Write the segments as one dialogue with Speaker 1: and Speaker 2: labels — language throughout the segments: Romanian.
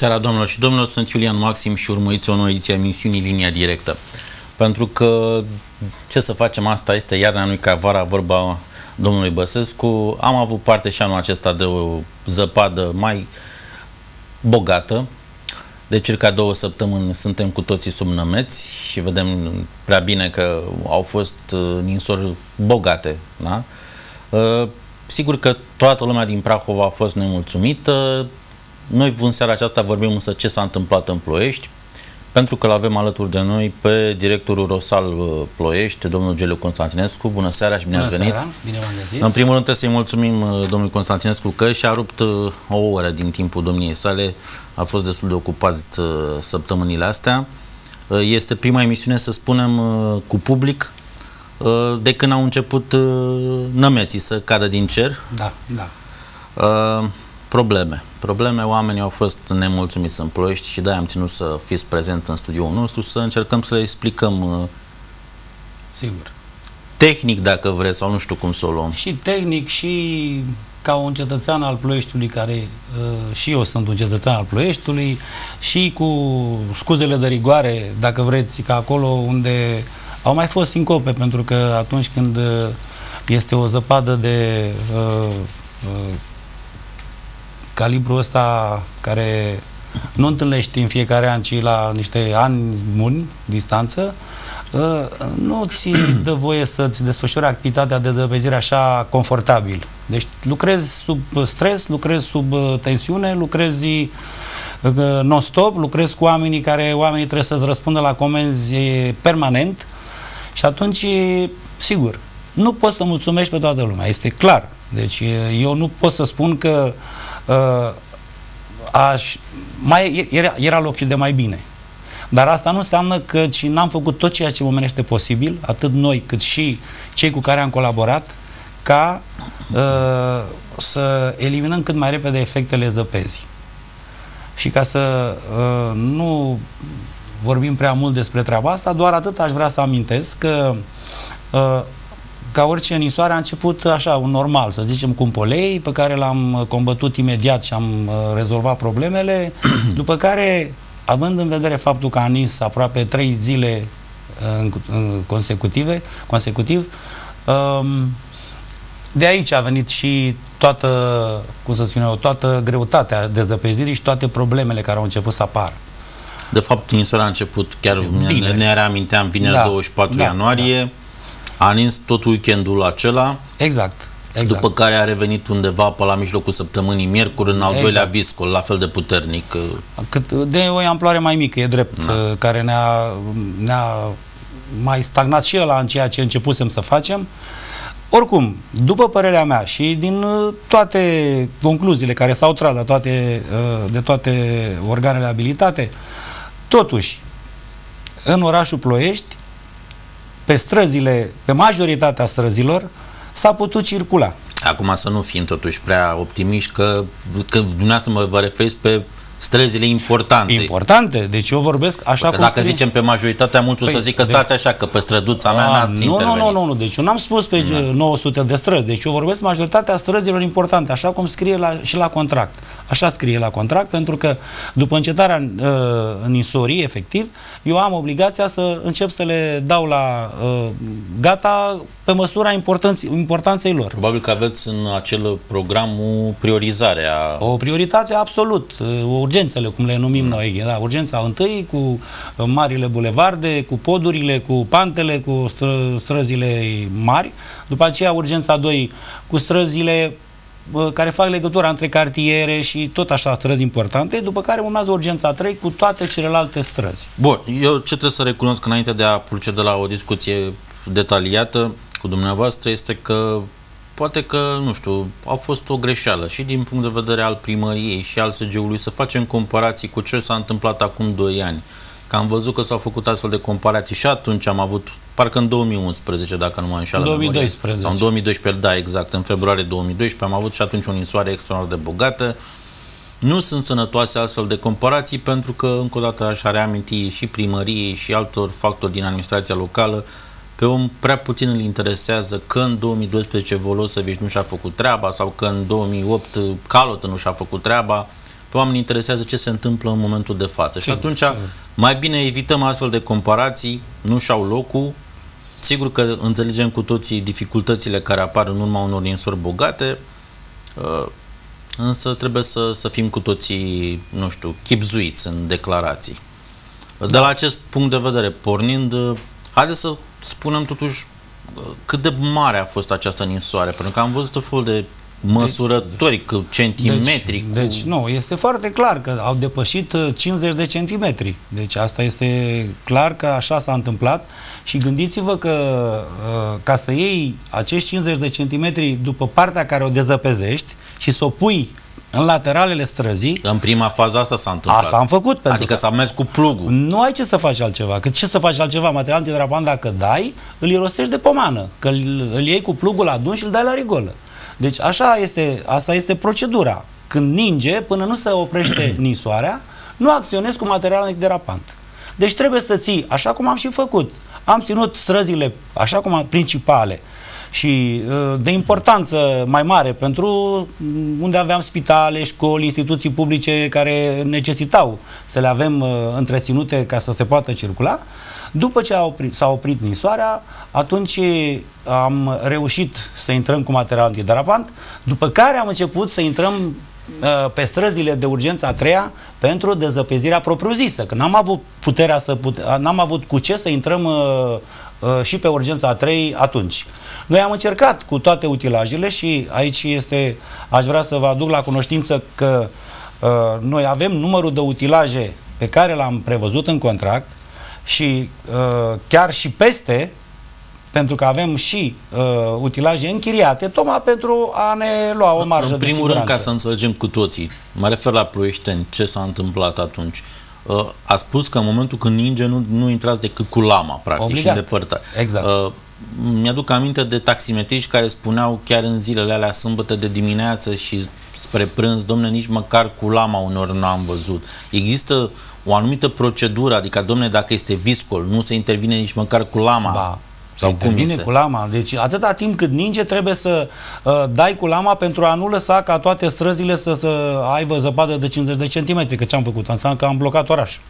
Speaker 1: seara, domnilor și domnilor, sunt Iulian Maxim și urmăriți o nouă ediție a emisiunii Linia Directă. Pentru că, ce să facem, asta este iarna, nu ca vara, vorba domnului Băsescu. Am avut parte și anul acesta de o zăpadă mai bogată. De circa două săptămâni suntem cu toții sub nămeți și vedem prea bine că au fost uh, ninsori bogate. Da? Uh, sigur că toată lumea din Prahova a fost nemulțumită, noi în seara aceasta vorbim însă ce s-a întâmplat în Ploiești, pentru că l-avem alături de noi pe directorul Rosal uh, Ploiești, domnul Geliu Constantinescu. Bună seara și bine
Speaker 2: Bună
Speaker 1: ați venit!
Speaker 2: Seara. Bine v-am găsit!
Speaker 1: În primul rând trebuie să-i mulțumim uh, domnului Constantinescu că și-a rupt uh, o oră din timpul domniei sale. A fost destul de ocupat săptămânile astea. Este prima emisiune, să spunem, cu public de când au început nămeții să cadă din cer.
Speaker 2: Da, da.
Speaker 1: Probleme. Probleme, oamenii au fost nemulțumiți în Ploiești și de-aia am ținut să fiți prezent în studioul nostru, să încercăm să le explicăm uh,
Speaker 2: Sigur.
Speaker 1: tehnic, dacă vreți, sau nu știu cum să o luăm.
Speaker 2: Și tehnic și ca un cetățean al Ploieștiului, care uh, și eu sunt un cetățean al Ploieștiului, și cu scuzele de rigoare, dacă vreți, ca acolo unde au mai fost sincope, pentru că atunci când uh, este o zăpadă de uh, uh, calibrul ăsta care nu întâlnești în fiecare an, ci la niște ani buni distanță, ă, nu ți dă voie să-ți desfășori activitatea de dăpezire așa confortabil. Deci lucrezi sub stres, lucrezi sub ă, tensiune, lucrezi ă, non-stop, lucrezi cu oamenii care oamenii trebuie să-ți răspundă la comenzi permanent și atunci, sigur, nu poți să mulțumești pe toată lumea, este clar. Deci eu nu pot să spun că uh, uh, aș, mai, era, era loc și de mai bine. Dar asta nu înseamnă că n-am făcut tot ceea ce omenește posibil, atât noi cât și cei cu care am colaborat, ca uh, să eliminăm cât mai repede efectele zăpezii. Și ca să uh, nu vorbim prea mult despre treaba asta, doar atât aș vrea să amintesc că uh, ca orice nisoare a început așa, un normal, să zicem, cu un polei, pe care l-am combătut imediat și am uh, rezolvat problemele, după care, având în vedere faptul că a nins aproape trei zile uh, consecutive, consecutiv, um, de aici a venit și toată, cum să spun eu, toată greutatea dezăpezirii și toate problemele care au început să apară.
Speaker 1: De fapt, nisoarea a început, chiar ne, ne reaminteam, vineri da, 24 da, ianuarie, da a nins tot weekendul acela.
Speaker 2: Exact. Exact.
Speaker 1: După care a revenit undeva pe la mijlocul săptămânii miercuri în al exact. doilea viscol, la fel de puternic.
Speaker 2: Cât de o amploare mai mică, e drept, da. care ne-a, ne-a mai stagnat și ăla în ceea ce începusem să facem. Oricum, după părerea mea și din uh, toate concluziile care s-au tras de toate, uh, de toate organele abilitate, totuși, în orașul Ploiești, pe străzile, pe majoritatea străzilor, s-a putut circula.
Speaker 1: Acum să nu fim totuși prea optimiști că, că dumneavoastră mă vă referiți pe străzile importante.
Speaker 2: Importante, deci eu vorbesc așa
Speaker 1: Pentru
Speaker 2: cum
Speaker 1: Dacă scrie... zicem pe majoritatea, mulți păi, să zic că deci... stați așa, că pe străduța mea n-ați
Speaker 2: nu, nu, nu, nu, nu, deci eu n-am spus pe da. 900 de străzi, deci eu vorbesc majoritatea străzilor importante, așa cum scrie la, și la contract. Așa scrie la contract, pentru că după încetarea uh, în insorii, efectiv, eu am obligația să încep să le dau la uh, gata pe măsura importanței lor.
Speaker 1: Probabil că aveți în acel program o priorizare a...
Speaker 2: O prioritate absolut, urgențele, cum le numim mm. noi. Da, urgența întâi cu uh, marile bulevarde, cu podurile, cu pantele, cu stră, străzile mari. După aceea urgența 2 cu străzile uh, care fac legătura între cartiere și tot așa străzi importante, după care urmează urgența 3 cu toate celelalte străzi.
Speaker 1: Bun, eu ce trebuie să recunosc înainte de a proceda la o discuție detaliată, cu dumneavoastră este că poate că, nu știu, a fost o greșeală și din punct de vedere al primăriei și al SG-ului să facem comparații cu ce s-a întâmplat acum 2 ani. Că am văzut că s-au făcut astfel de comparații și atunci am avut, parcă în 2011, dacă nu mă înșală
Speaker 2: 2012. Memoria,
Speaker 1: sau în 2012, da, exact, în februarie 2012 am avut și atunci o ninsoare extraordinar de bogată. Nu sunt sănătoase astfel de comparații pentru că, încă o dată, aș reaminti și primăriei și altor factori din administrația locală, pe om prea puțin îl interesează că în 2012 Volosevici nu și-a făcut treaba sau că în 2008 Calotă nu și-a făcut treaba. pe oameni interesează ce se întâmplă în momentul de față. Și atunci mai bine evităm astfel de comparații, nu și-au locul. Sigur că înțelegem cu toții dificultățile care apar în urma unor insuri bogate, uh, însă trebuie să, să fim cu toții, nu știu, chipzuiți în declarații. De la acest punct de vedere, pornind, uh, haideți să spunem totuși uh, cât de mare a fost această ninsoare, pentru că am văzut o fel de măsurători, deci, cu centimetri.
Speaker 2: Deci, cu... deci nu, este foarte clar că au depășit 50 uh, de centimetri. Deci asta este clar că așa s-a întâmplat și gândiți-vă că ca să iei acești 50 de centimetri după partea care o dezăpezești și să o pui în lateralele străzii.
Speaker 1: În prima fază asta s-a întâmplat.
Speaker 2: Asta am făcut. Pentru
Speaker 1: adică s-a mers cu plugul.
Speaker 2: Nu ai ce să faci altceva. Că ce să faci altceva? Material antiderapant dacă dai, îl irosești de pomană. Că îl, îl iei cu plugul adun și îl dai la rigolă. Deci așa este, asta este procedura. Când ninge, până nu se oprește nisoarea, nu acționezi cu material antiderapant. Deci trebuie să ții, așa cum am și făcut. Am ținut străzile, așa cum am, principale, și uh, de importanță mai mare pentru unde aveam spitale, școli, instituții publice care necesitau să le avem uh, întreținute ca să se poată circula. După ce s-a oprit nisoarea, atunci am reușit să intrăm cu material antiderapant, după care am început să intrăm uh, pe străzile de urgență a treia pentru dezăpezirea propriu-zisă, că n-am avut puterea să pute- n-am avut cu ce să intrăm Uh, și pe urgența a 3 atunci. Noi am încercat cu toate utilajele și aici este, aș vrea să vă aduc la cunoștință că uh, noi avem numărul de utilaje pe care l-am prevăzut în contract și uh, chiar și peste pentru că avem și uh, utilaje închiriate, tocmai pentru a ne lua o marjă
Speaker 1: În primul
Speaker 2: de
Speaker 1: rând, ca să înțelegem cu toții, mă refer la ploieșteni, ce s-a întâmplat atunci. Uh, uh, a spus că în momentul când ninge nu, nu intrați decât cu lama, practic, Obligat. și îndepărtat.
Speaker 2: Exact. Uh,
Speaker 1: mi-aduc aminte de taximetriști care spuneau chiar în zilele alea sâmbătă de dimineață și spre prânz, domne, nici măcar cu lama unor nu am văzut. Există o anumită procedură, adică, domne, dacă este viscol, nu se intervine nici măcar cu lama.
Speaker 2: Ba, sau cum este? cu lama. Deci atâta timp cât ninge trebuie să uh, dai cu lama pentru a nu lăsa ca toate străzile să, să aibă zăpadă de 50 de centimetri. Că ce am făcut? Înseamnă că am blocat orașul.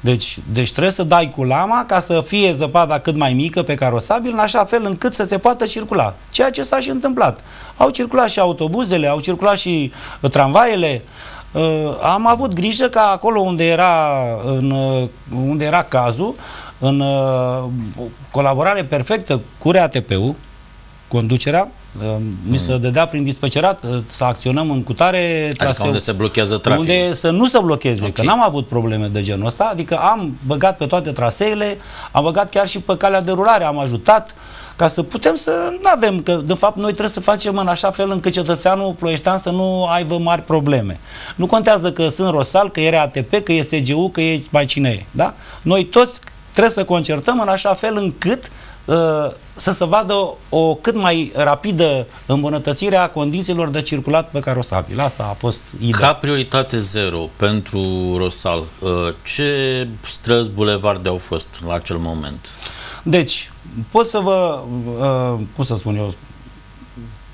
Speaker 2: Deci, deci trebuie să dai cu lama ca să fie zăpada cât mai mică pe carosabil, în așa fel încât să se poată circula. Ceea ce s-a și întâmplat. Au circulat și autobuzele, au circulat și uh, tramvaiele. Uh, am avut grijă ca acolo unde era, în, uh, unde era cazul, în uh, colaborare perfectă cu RATP-ul, conducerea, uh, mi se mm. dădea prin dispecerat uh, să acționăm în cutare
Speaker 1: adică traseu, unde se blochează traficul.
Speaker 2: Unde să nu se blocheze, okay. că n-am avut probleme de genul ăsta, adică am băgat pe toate traseele, am băgat chiar și pe calea de rulare, am ajutat ca să putem să nu avem, că de fapt noi trebuie să facem în așa fel încât cetățeanul ploieștean să nu aibă mari probleme. Nu contează că sunt Rosal, că e RATP, că e SGU, că e mai cine e, da? Noi toți trebuie să concertăm în așa fel încât uh, să se vadă o, o cât mai rapidă îmbunătățire a condițiilor de circulat pe carosabil. Asta a fost ideea.
Speaker 1: Ca prioritate zero pentru Rosal, uh, ce străzi bulevarde au fost la acel moment?
Speaker 2: Deci, pot să vă, uh, cum să spun eu,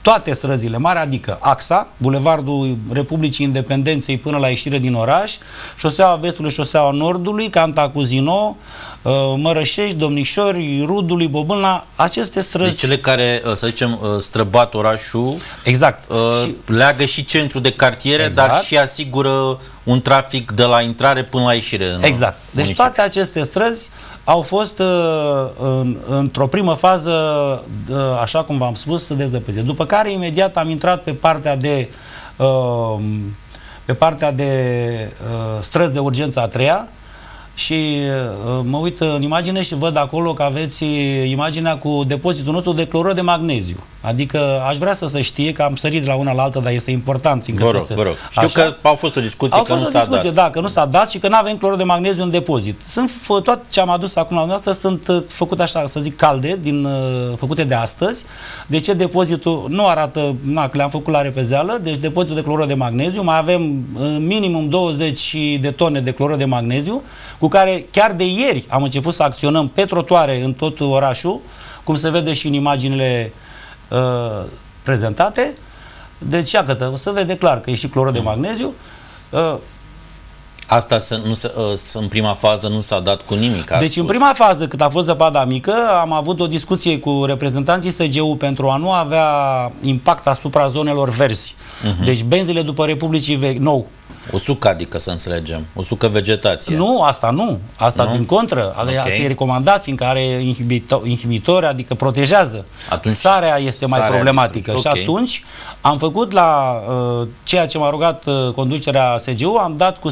Speaker 2: toate străzile mari, adică AXA, Bulevardul Republicii Independenței până la ieșire din oraș, șoseaua vestului, șoseaua nordului, Cantacuzino, uh, Mărășești, Domnișori, Rudului, Bobâlna, aceste străzi... Deci
Speaker 1: cele care, uh, să zicem, uh, străbat orașul,
Speaker 2: exact.
Speaker 1: și... leagă și centru de cartiere, exact. dar și asigură un trafic de la intrare până la ieșire. În
Speaker 2: exact. Deci municip. toate aceste străzi au fost uh, în, într-o primă fază, uh, așa cum v-am spus, dezăpăzite. După care imediat am intrat pe partea de uh, pe partea de uh, străzi de urgență a treia, și uh, mă uit în imagine și văd acolo că aveți imaginea cu depozitul nostru de clorur de magneziu. Adică aș vrea să se știe că am sărit la una la alta, dar este important.
Speaker 1: Fiindcă vă rog, vă rog. Știu așa, că au fost o discuție
Speaker 2: au că fost
Speaker 1: nu
Speaker 2: s-a dat. Da, că nu s-a dat și că nu avem clorur de magneziu în depozit. Sunt toate ce am adus acum la noastră sunt uh, făcute așa, să zic, calde, din, uh, făcute de astăzi. De ce depozitul nu arată, na, că le-am făcut la repezeală, deci depozitul de clorur de magneziu, mai avem minimum 20 de tone de clorur de magneziu, cu care chiar de ieri am început să acționăm pe trotuare în tot orașul, cum se vede și în imaginile uh, prezentate. Deci, iată, o să vede clar că e și cloră de magneziu.
Speaker 1: Uh, Asta să, nu să, să, în prima fază nu s-a dat cu nimic.
Speaker 2: Deci spus. în prima fază, cât a fost zăpada mică, am avut o discuție cu reprezentanții SGU pentru a nu avea impact asupra zonelor verzi. Uh-huh. Deci benzile după Republicii Vechi, nou,
Speaker 1: o sucă, adică să înțelegem. O sucă vegetație.
Speaker 2: Nu, asta nu. Asta nu? din contră. Okay. Asta e recomandat, fiindcă are inhibitor, inhibitori, adică protejează. Atunci, Sarea este sarea mai problematică. Okay. Și atunci am făcut la uh, ceea ce m-a rugat uh, conducerea SGU, am dat cu,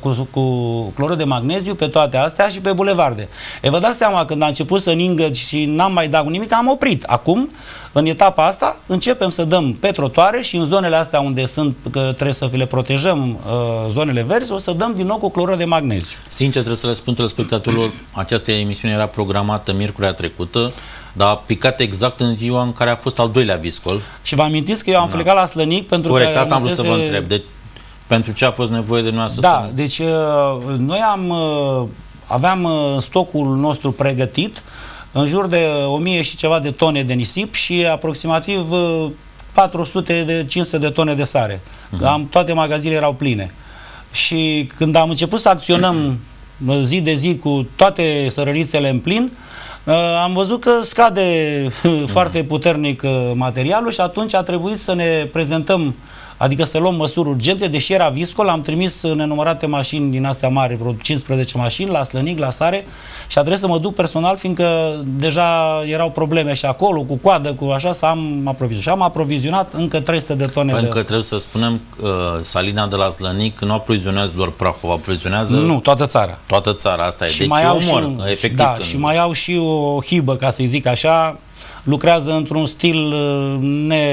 Speaker 2: cu, cu clorul de magneziu pe toate astea și pe bulevarde. E vă dați seama, când a început să ningă și n-am mai dat cu nimic, am oprit. Acum în etapa asta începem să dăm pe trotoare și în zonele astea unde sunt, că trebuie să le protejăm uh, zonele verzi, o să dăm din nou cu cloră de magneziu.
Speaker 1: Sincer, trebuie să le spun telespectatorilor, această emisiune era programată miercurea trecută, dar a picat exact în ziua în care a fost al doilea viscol.
Speaker 2: Și vă amintiți că eu am da. plecat la Slănic pentru
Speaker 1: Corect,
Speaker 2: că...
Speaker 1: asta am vrut să vă întreb. De, pentru ce a fost nevoie de noastră
Speaker 2: da,
Speaker 1: să...
Speaker 2: Da, deci uh, noi am, uh, aveam stocul nostru pregătit în jur de 1000 și ceva de tone de nisip și aproximativ 400 de 500 de tone de sare. Uh-huh. Am, toate magazinele erau pline. Și când am început să acționăm zi de zi cu toate sărărițele în plin, uh, am văzut că scade uh-huh. foarte puternic uh, materialul și atunci a trebuit să ne prezentăm Adică să luăm măsuri urgente, deși era viscol, am trimis nenumărate mașini din astea mari, vreo 15 mașini, la Slănic, la Sare și a trebuit să mă duc personal, fiindcă deja erau probleme și acolo, cu coadă, cu așa, să am aprovizionat. Și am aprovizionat încă 300 de tone
Speaker 1: Pentru
Speaker 2: de...
Speaker 1: că trebuie să spunem, uh, salina de la Slănic nu aprovizionează doar Prahova, aprovizionează...
Speaker 2: Nu, toată țara.
Speaker 1: Toată țara, asta
Speaker 2: și
Speaker 1: e. Deci
Speaker 2: mai au
Speaker 1: omor,
Speaker 2: și,
Speaker 1: efectiv.
Speaker 2: Da,
Speaker 1: când...
Speaker 2: și mai au și o hibă, ca să-i zic așa, lucrează într-un stil uh, ne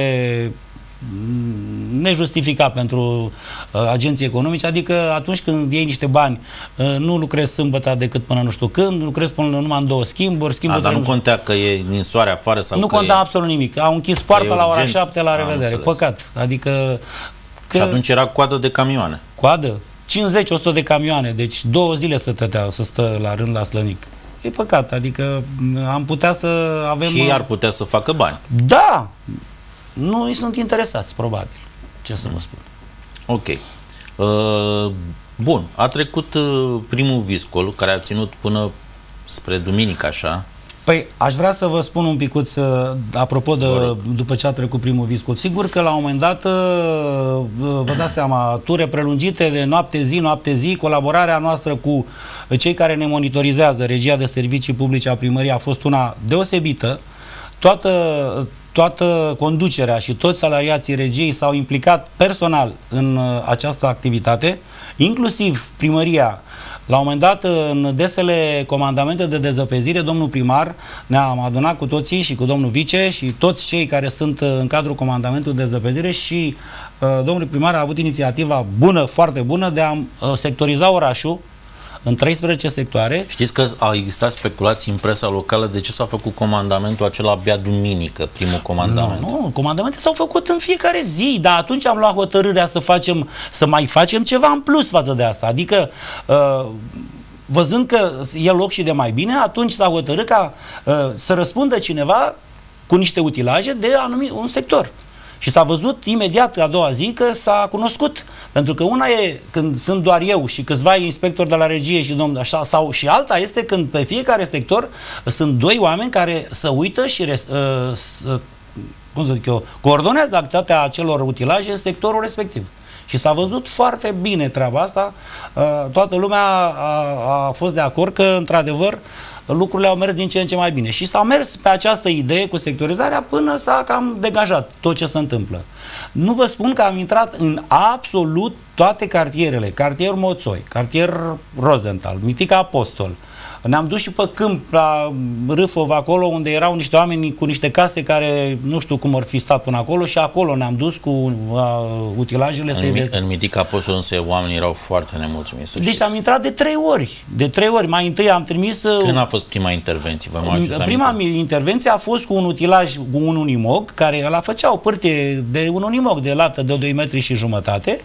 Speaker 2: nejustificat pentru uh, agenții economici, adică atunci când iei niște bani, uh, nu lucrezi sâmbătă decât până nu știu când, lucrezi până numai în două schimburi.
Speaker 1: schimburi A, dar nu contea că e din soare afară sau
Speaker 2: Nu conta e... absolut nimic. Au închis poarta la ora 7, la revedere. Păcat. Adică...
Speaker 1: Că... Și atunci era coadă de camioane.
Speaker 2: Coadă? 50-100 de camioane, deci două zile să tătea, să stă la rând la Slănic. E păcat, adică am putea să avem...
Speaker 1: Și ei ar putea să facă bani.
Speaker 2: Da! Nu îi sunt interesați, probabil. Ce să vă spun.
Speaker 1: Ok. Uh, bun, a trecut uh, primul viscol, care a ținut până spre duminică, așa.
Speaker 2: Păi, aș vrea să vă spun un picuț, uh, apropo de după ce a trecut primul viscol. Sigur că la un moment dat, uh, uh, vă dați seama, ture prelungite de noapte-zi, noapte-zi, colaborarea noastră cu cei care ne monitorizează, regia de servicii publice a primăriei a fost una deosebită. Toată, toată conducerea și toți salariații regiei s-au implicat personal în uh, această activitate, inclusiv primăria. La un moment dat, în desele comandamente de dezăpezire, domnul primar ne-am adunat cu toții și cu domnul vice și toți cei care sunt uh, în cadrul comandamentului de dezăpezire și uh, domnul primar a avut inițiativa bună, foarte bună, de a uh, sectoriza orașul în 13 sectoare.
Speaker 1: Știți că au existat speculații în presa locală de ce s-a făcut comandamentul acela abia duminică, primul comandament.
Speaker 2: Nu, nu, comandamente s-au făcut în fiecare zi, dar atunci am luat hotărârea să facem, să mai facem ceva în plus față de asta. Adică uh, văzând că e loc și de mai bine, atunci s-a hotărât ca uh, să răspundă cineva cu niște utilaje de anumit un sector. Și s-a văzut imediat a doua zi că s-a cunoscut. Pentru că una e când sunt doar eu și câțiva inspectori de la regie și domnul așa, sau și alta este când pe fiecare sector sunt doi oameni care să uită și res, uh, să, cum să zic eu, coordonează activitatea celor utilaje în sectorul respectiv. Și s-a văzut foarte bine treaba asta. Uh, toată lumea a, a fost de acord că, într-adevăr, lucrurile au mers din ce în ce mai bine. Și s-a mers pe această idee cu sectorizarea până s-a cam degajat tot ce se întâmplă. Nu vă spun că am intrat în absolut toate cartierele. Cartier Moțoi, cartier Rosenthal, Mitica Apostol, ne-am dus și pe câmp la Râfov, acolo unde erau niște oameni cu niște case care nu știu cum ar fi stat până acolo și acolo ne-am dus cu uh, utilajele.
Speaker 1: În, mi, în Mitic Apostol însă oamenii erau foarte nemulțumiți. Să
Speaker 2: deci știți. am intrat de trei ori. De trei ori. Mai întâi am trimis... Uh,
Speaker 1: Când a fost prima intervenție? Vă
Speaker 2: prima aminte? intervenție a fost cu un utilaj, cu un unimog, care la făcea o pârtie de un unimog de lată de 2 metri și jumătate,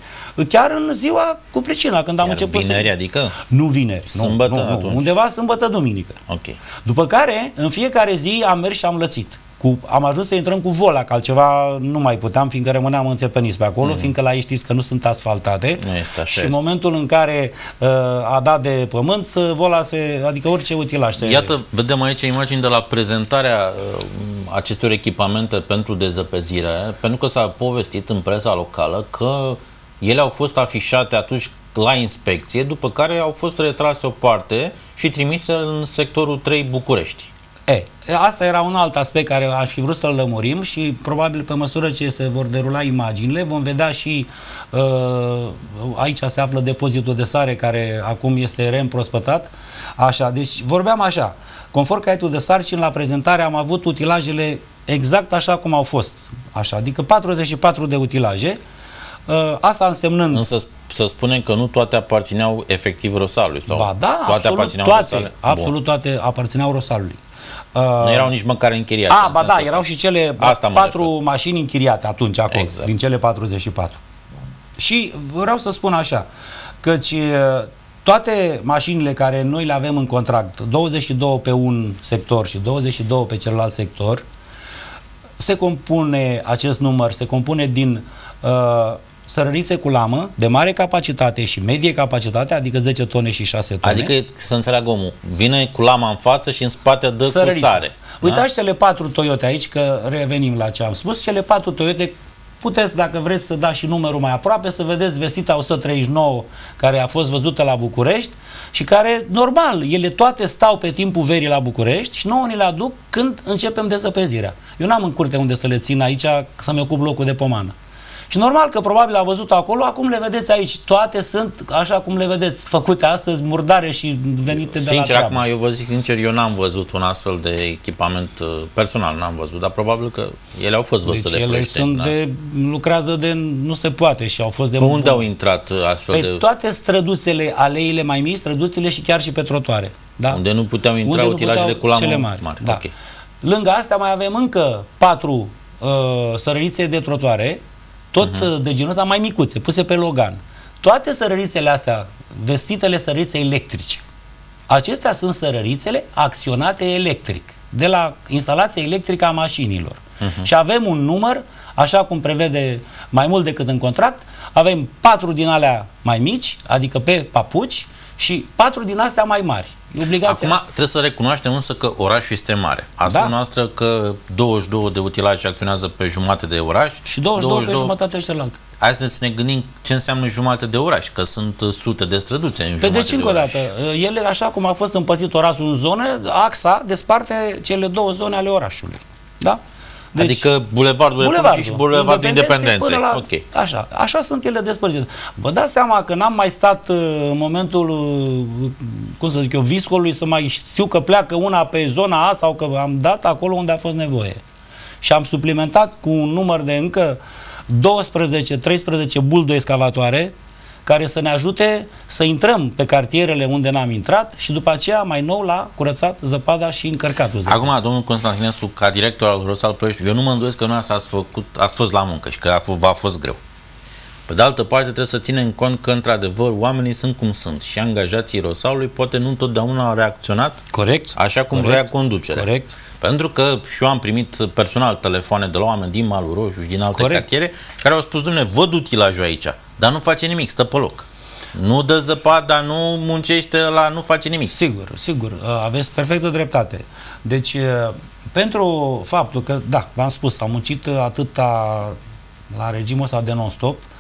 Speaker 2: chiar în ziua cu pricina, când am
Speaker 1: Iar
Speaker 2: început
Speaker 1: vineri, să... adică?
Speaker 2: Nu vineri.
Speaker 1: Sâmbătă
Speaker 2: nu, nu, nu. Undeva sâmbătă, duminică.
Speaker 1: Okay.
Speaker 2: După care, în fiecare zi am mers și am lățit cu, am ajuns să intrăm cu vola, că altceva nu mai puteam, fiindcă rămâneam înțepeniți pe acolo, mm. fiindcă la ei știți că nu sunt asfaltate.
Speaker 1: Nu este așa
Speaker 2: și
Speaker 1: este.
Speaker 2: în momentul în care uh, a dat de pământ, uh, vola se, adică orice utilaj se...
Speaker 1: Iată, vedem aici imagini de la prezentarea uh, acestor echipamente pentru dezăpezire, pentru că s-a povestit în presa locală că ele au fost afișate atunci la inspecție, după care au fost retrase o parte și trimise în sectorul 3 București.
Speaker 2: E, asta era un alt aspect care aș fi vrut să-l lămurim și probabil pe măsură ce se vor derula imaginile vom vedea și uh, aici se află depozitul de sare care acum este reîmprospătat. Așa, deci vorbeam așa, conform caietul de sarcini la prezentare am avut utilajele exact așa cum au fost, așa, adică 44 de utilaje, uh, asta însemnând...
Speaker 1: Însă să spunem că nu toate aparțineau efectiv Rosalului sau
Speaker 2: ba, da,
Speaker 1: toate
Speaker 2: absolut
Speaker 1: aparțineau
Speaker 2: toate,
Speaker 1: Rosalului?
Speaker 2: absolut toate aparțineau Rosalului.
Speaker 1: Uh, nu erau nici măcar închiriate.
Speaker 2: A,
Speaker 1: în
Speaker 2: ba da,
Speaker 1: sensul
Speaker 2: erau
Speaker 1: ăsta.
Speaker 2: și cele
Speaker 1: Asta mă
Speaker 2: patru
Speaker 1: refer.
Speaker 2: mașini închiriate atunci acolo,
Speaker 1: Exact.
Speaker 2: din cele 44. Și vreau să spun așa, căci uh, toate mașinile care noi le avem în contract, 22 pe un sector și 22 pe celălalt sector, se compune, acest număr se compune din uh, sărărițe cu lamă de mare capacitate și medie capacitate, adică 10 tone și 6 tone.
Speaker 1: Adică să înțeleg omul, vine cu lama în față și în spate dă
Speaker 2: Sărărițe.
Speaker 1: cu sare.
Speaker 2: Uitați cele patru Toyota aici, că revenim la ce am spus. Cele patru Toyota, puteți, dacă vreți să dați și numărul mai aproape, să vedeți vestita 139 care a fost văzută la București și care, normal, ele toate stau pe timpul verii la București și nouă ni le aduc când începem dezăpezirea. Eu n-am în curte unde să le țin aici să-mi ocup locul de pomană. Și normal că probabil a văzut acolo, acum le vedeți aici, toate sunt așa cum le vedeți, făcute astăzi, murdare și venite de la
Speaker 1: Sincer,
Speaker 2: treabă.
Speaker 1: acum eu vă zic sincer, eu n-am văzut un astfel de echipament uh, personal, n-am văzut, dar probabil că ele au fost văzute
Speaker 2: Deci
Speaker 1: de
Speaker 2: ele
Speaker 1: ploieșteni,
Speaker 2: sunt
Speaker 1: da?
Speaker 2: de, lucrează de, nu se poate și au fost de...
Speaker 1: Pe unde au intrat uh, astfel
Speaker 2: Pe
Speaker 1: de...
Speaker 2: toate străduțele, aleile mai mici, străduțele și chiar și pe trotuare. Da?
Speaker 1: Unde nu puteau intra
Speaker 2: Unde nu
Speaker 1: utilajele
Speaker 2: puteau
Speaker 1: cu lamă
Speaker 2: cele mari.
Speaker 1: mari.
Speaker 2: Da.
Speaker 1: Ok.
Speaker 2: Lângă asta mai avem încă patru uh, sărărițe de trotuare, tot
Speaker 1: Mhm.
Speaker 2: uh-huh. de genul ăsta mai micuțe, puse pe Logan. Toate sărărițele astea, vestitele sărărițe electrice, acestea sunt sărărițele acționate electric, de la instalația electrică a mașinilor. Uh-huh. Și avem un număr, așa cum prevede mai mult decât în contract, avem patru din alea mai mici, adică pe papuci, și patru din astea mai mari. E obligația.
Speaker 1: Acum trebuie să recunoaștem însă că orașul este mare. Asta
Speaker 2: Da.
Speaker 1: noastră că 22 de utilaje acționează pe jumate de oraș.
Speaker 2: și 22, pe jumătate celălalt.
Speaker 1: Hai să ne gândim ce înseamnă jumate de oraș, că sunt uh, sute de străduțe în
Speaker 2: Pe
Speaker 1: jumate
Speaker 2: deci,
Speaker 1: de
Speaker 2: încă o
Speaker 1: oraș.
Speaker 2: dată, ele, așa cum a fost împărțit orașul în zone, axa desparte cele două zone ale orașului. Da?
Speaker 1: Deci, adică Bulevardul Republicii și Bulevardul Independenței.
Speaker 2: până la,
Speaker 1: Ok.
Speaker 2: Așa, așa sunt ele despărțite. Vă dați seama că n-am mai stat uh, în momentul, uh, cum să zic eu, viscolului să mai știu că pleacă una pe zona A sau că am dat acolo unde a fost nevoie. Și am suplimentat cu un număr de încă 12-13 buldo excavatoare care să ne ajute să intrăm pe cartierele unde n-am intrat și după aceea mai nou la curățat zăpada și încărcatul zăpadă.
Speaker 1: Acum, domnul Constantinescu, ca director al Rosal Ploiești, eu nu mă îndoiesc că nu ați, făcut, ați fost la muncă și că a f- v-a fost greu. Pe de altă parte, trebuie să ținem cont că, într-adevăr, oamenii sunt cum sunt și angajații Rosalului poate nu întotdeauna au reacționat
Speaker 2: Corect?
Speaker 1: așa cum
Speaker 2: Corect.
Speaker 1: vrea conducerea.
Speaker 2: Corect.
Speaker 1: Pentru că și eu am primit personal telefoane de la oameni din Malul Roșu și din alte
Speaker 2: Corect.
Speaker 1: cartiere care au spus, domnule, văd utilajul aici, dar nu face nimic, stă pe loc. Nu dă zăpada, nu muncește la, nu face nimic.
Speaker 2: Sigur, sigur, uh, aveți perfectă dreptate. Deci, uh, pentru faptul că, da, v-am spus, am muncit uh, atâta la regimul ăsta de non-stop, uh,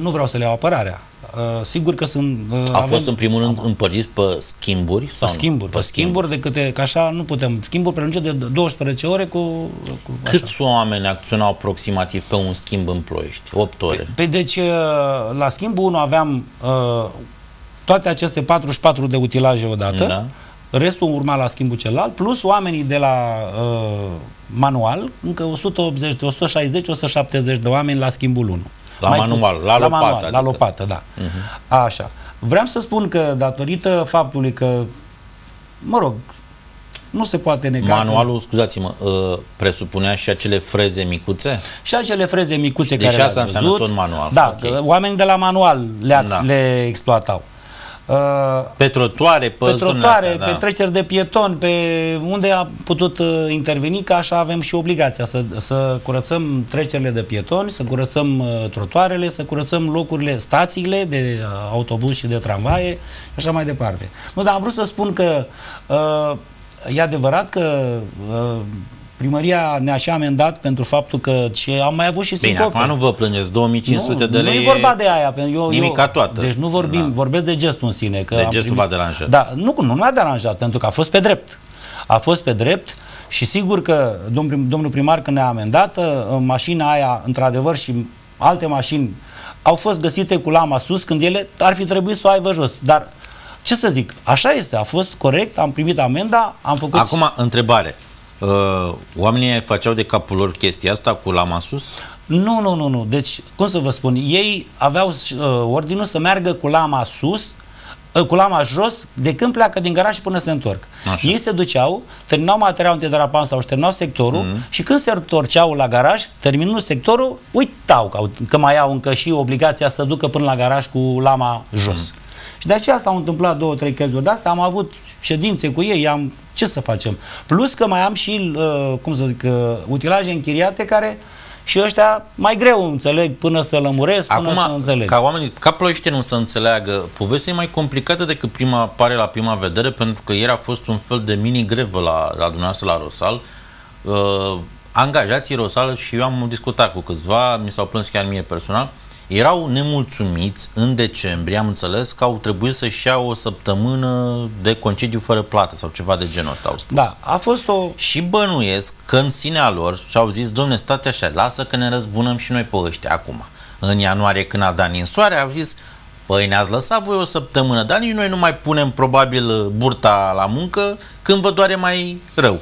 Speaker 2: nu vreau să le iau apărarea. Uh, Sigur că sunt... uh,
Speaker 1: A
Speaker 2: avem-
Speaker 1: fost în primul rând împărțiți pe schimburi? Sau
Speaker 2: pe
Speaker 1: nu?
Speaker 2: schimburi, pe schimburi de câte, că așa nu putem, schimburi prelungite de 12 ore cu... cu așa.
Speaker 1: Câți oameni acționau aproximativ pe un schimb în Ploiești? 8 ore.
Speaker 2: Pe deci, uh, la schimbul 1 aveam uh, toate aceste 44 de utilaje odată,
Speaker 1: Da.
Speaker 2: restul urma la schimbul celălalt, plus oamenii de la uh, manual, încă 180, 160, 170 de oameni la schimbul 1.
Speaker 1: La manual, la lopată,
Speaker 2: manual,
Speaker 1: adică.
Speaker 2: la lopată, da. Așa. Vreau să spun că datorită faptului că, mă rog, nu se poate nega că-
Speaker 1: Manualul, scuzați-mă, uh, presupunea și acele freze micuțe?
Speaker 2: Și acele freze micuțe
Speaker 1: Deci
Speaker 2: care
Speaker 1: asta
Speaker 2: le-ați
Speaker 1: înseamnă
Speaker 2: văzut,
Speaker 1: tot manual.
Speaker 2: Da,
Speaker 1: Ok.
Speaker 2: că oamenii de la manual le,
Speaker 1: Da.
Speaker 2: le exploatau.
Speaker 1: Uh, pe trotuare, pe,
Speaker 2: pe trotuare, astea, pe da. treceri de pietoni, pe unde a putut uh, interveni, că așa avem și obligația să, să curățăm trecerile de pietoni, să curățăm uh, trotuarele, să curățăm locurile, stațiile de uh, autobuz și de tramvaie și așa mai departe. Nu, dar am vrut să spun că uh, e adevărat că uh, Primăria ne-a și amendat pentru faptul că ce am mai avut și
Speaker 1: Bine, acum nu vă plângeți, 2500
Speaker 2: nu,
Speaker 1: de lei
Speaker 2: Nu e vorba de aia. Eu,
Speaker 1: nimica toată.
Speaker 2: Deci nu vorbim, da. vorbesc de gestul în sine. Că
Speaker 1: de gestul v-a deranjat.
Speaker 2: Da, nu, nu m-a deranjat, pentru că a fost pe drept. A fost pe drept și sigur că domnul primar când ne-a amendat, ă, mașina aia, într-adevăr, și alte mașini au fost găsite cu lama sus când ele ar fi trebuit să o aibă jos. Dar ce să zic, așa este, a fost corect, am primit amenda, am făcut...
Speaker 1: Acum, întrebare. Uh, oamenii făceau de capul lor chestia asta cu lama sus?
Speaker 2: Nu, nu, nu, nu. Deci, cum să vă spun, ei aveau uh, ordinul să meargă cu lama sus, uh, cu lama jos, de când pleacă din garaj până se întorc. Așa. Ei se duceau, terminau materialul antiderapant sau își terminau sectorul mm-hmm. și când se întorceau la garaj, terminând sectorul, uitau că, că mai au încă și obligația să ducă până la garaj cu lama jos. Mm-hmm. Și de aceea s-au întâmplat două, trei cazuri de astea, am avut ședințe cu ei, am ce să facem? Plus că mai am și, uh, cum să zic, uh, utilaje închiriate care și ăștia mai greu înțeleg până să lămuresc, Acum, până să înțeleg.
Speaker 1: ca oamenii, ca nu să înțeleagă, povestea e mai complicată decât prima pare la prima vedere, pentru că ieri a fost un fel de mini-grevă la, la dumneavoastră la Rosal. Uh, angajații Rosal și eu am discutat cu câțiva, mi s-au plâns chiar mie personal, uh, erau nemulțumiți în decembrie, am înțeles că au trebuit să-și iau o săptămână de concediu fără plată sau ceva de genul ăsta, au spus.
Speaker 2: Da, a fost o...
Speaker 1: Și bănuiesc că în sinea lor și-au zis, domne, stați așa, lasă că ne răzbunăm și noi pe ăștia acum. În ianuarie, când a dat soare, au zis, Păi ne-ați lăsat voi o săptămână, dar nici noi nu mai punem probabil burta la muncă când vă doare mai rău.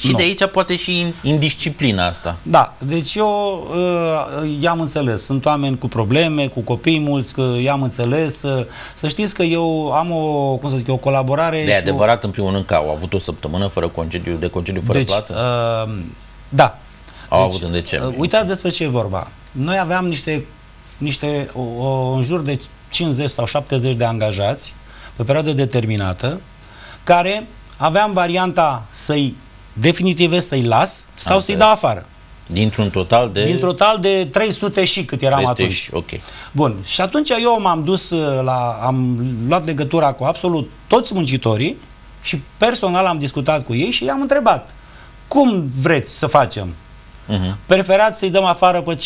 Speaker 1: Și nu. de aici poate și indisciplina asta.
Speaker 2: Da, deci eu uh, i-am înțeles. Sunt oameni cu probleme, cu copii mulți, că i-am înțeles. Uh, să știți că eu am o, cum să zic, o colaborare...
Speaker 1: De adevărat, o... în primul rând, că au avut o săptămână fără concediu, de concediu fără
Speaker 2: deci,
Speaker 1: plată?
Speaker 2: Uh, da.
Speaker 1: Au deci, avut în decembrie.
Speaker 2: Uh, uitați despre ce e vorba. Noi aveam niște, niște o, o, în jur de 50 sau 70 de angajați pe perioadă determinată, care aveam varianta să-i definitiv să-i las sau Am să-i dau afară.
Speaker 1: Dintr-un total de...
Speaker 2: Dintr-un total de 300 și cât eram atunci. Și,
Speaker 1: ok.
Speaker 2: Bun. Și atunci eu m-am dus uh, la... am luat legătura cu absolut toți muncitorii și personal am discutat cu ei și i-am întrebat cum vreți să facem? Uh-huh. Preferați să-i dăm afară pe 50-70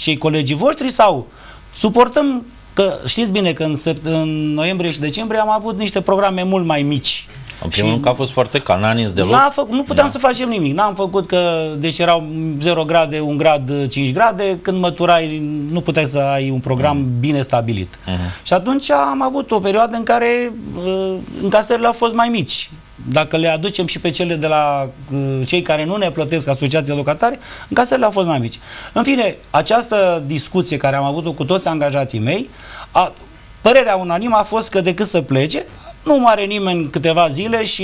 Speaker 2: cei colegii voștri sau suportăm că știți bine că în, în noiembrie și decembrie am avut niște programe mult mai mici
Speaker 1: în primul rând că a fost foarte cald, n-a nins deloc.
Speaker 2: N-a fă, nu puteam da. să facem nimic. N-am făcut că, deci erau 0 grade, 1 grad, 5 grade, când măturai nu puteai să ai un program mm. bine stabilit. Mm-hmm. Și atunci am avut o perioadă în care uh, încasările au fost mai mici. Dacă le aducem și pe cele de la uh, cei care nu ne plătesc asociația locatare, încasările au fost mai mici. În fine, această discuție care am avut-o cu toți angajații mei, a, părerea unanimă a fost că decât să plece, nu mare nimeni câteva zile și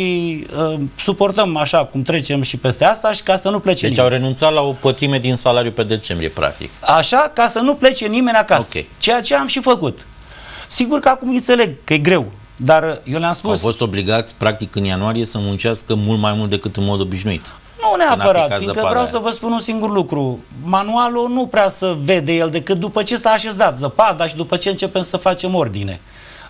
Speaker 2: uh, suportăm așa cum trecem și peste asta și ca să nu plece
Speaker 1: Deci
Speaker 2: nimeni.
Speaker 1: au renunțat la o pătrime din salariu pe decembrie, practic.
Speaker 2: Așa, ca să nu plece nimeni acasă. Okay. Ceea ce am și făcut. Sigur că acum înțeleg că e greu, dar eu le-am spus... Au
Speaker 1: fost obligați, practic, în ianuarie să muncească mult mai mult decât în mod obișnuit.
Speaker 2: Nu neapărat, fiindcă vreau să vă spun un singur lucru. Manualul nu prea să vede el decât după ce s-a așezat zăpada și după ce începem să facem ordine.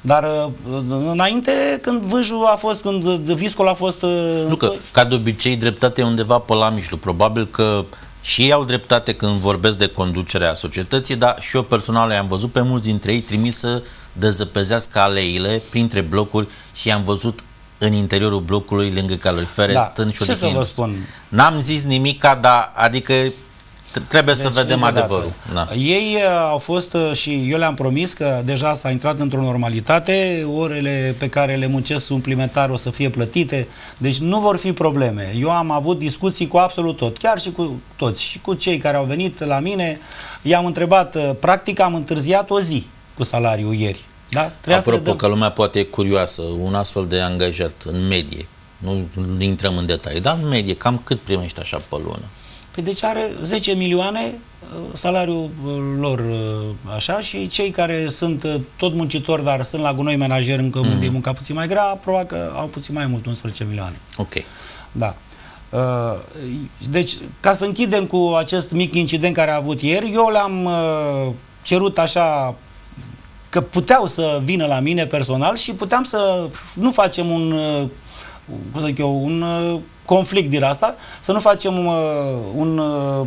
Speaker 2: Dar uh, înainte, când vâjul a fost, când viscul a fost... Uh,
Speaker 1: nu că, ca de obicei, dreptatea e undeva pe la mijloc. Probabil că și ei au dreptate când vorbesc de conducerea societății, dar și eu personal am văzut pe mulți dintre ei trimis să dezăpezească aleile printre blocuri și am văzut în interiorul blocului lângă calorifere da. stând și
Speaker 2: Ce să vă spun?
Speaker 1: N-am zis nimica, dar adică Trebuie deci, să vedem adevărul. Da.
Speaker 2: Ei uh, au fost uh, și eu le-am promis că deja s-a intrat într-o normalitate, orele pe care le muncesc suplimentar o să fie plătite, deci nu vor fi probleme. Eu am avut discuții cu absolut tot, chiar și cu toți, și cu cei care au venit la mine, i-am întrebat, uh, practic am întârziat o zi cu salariul ieri. Da?
Speaker 1: Apropo, că lumea poate e curioasă, un astfel de angajat în medie, nu intrăm în detalii, dar în medie, cam cât primești așa pe lună?
Speaker 2: Păi deci are 10 milioane uh, salariul uh, lor uh, așa și cei care sunt uh, tot muncitori, dar sunt la gunoi menajer încă mm. de munca puțin mai grea, probabil că au puțin mai mult, 11 milioane.
Speaker 1: Ok.
Speaker 2: Da. Uh, Deci, ca să închidem cu acest mic incident care a avut ieri, eu le-am uh, cerut așa că puteau să vină la mine personal și puteam să nu facem un, uh, cum să zic eu, un uh, conflict din asta, să nu facem uh, un uh,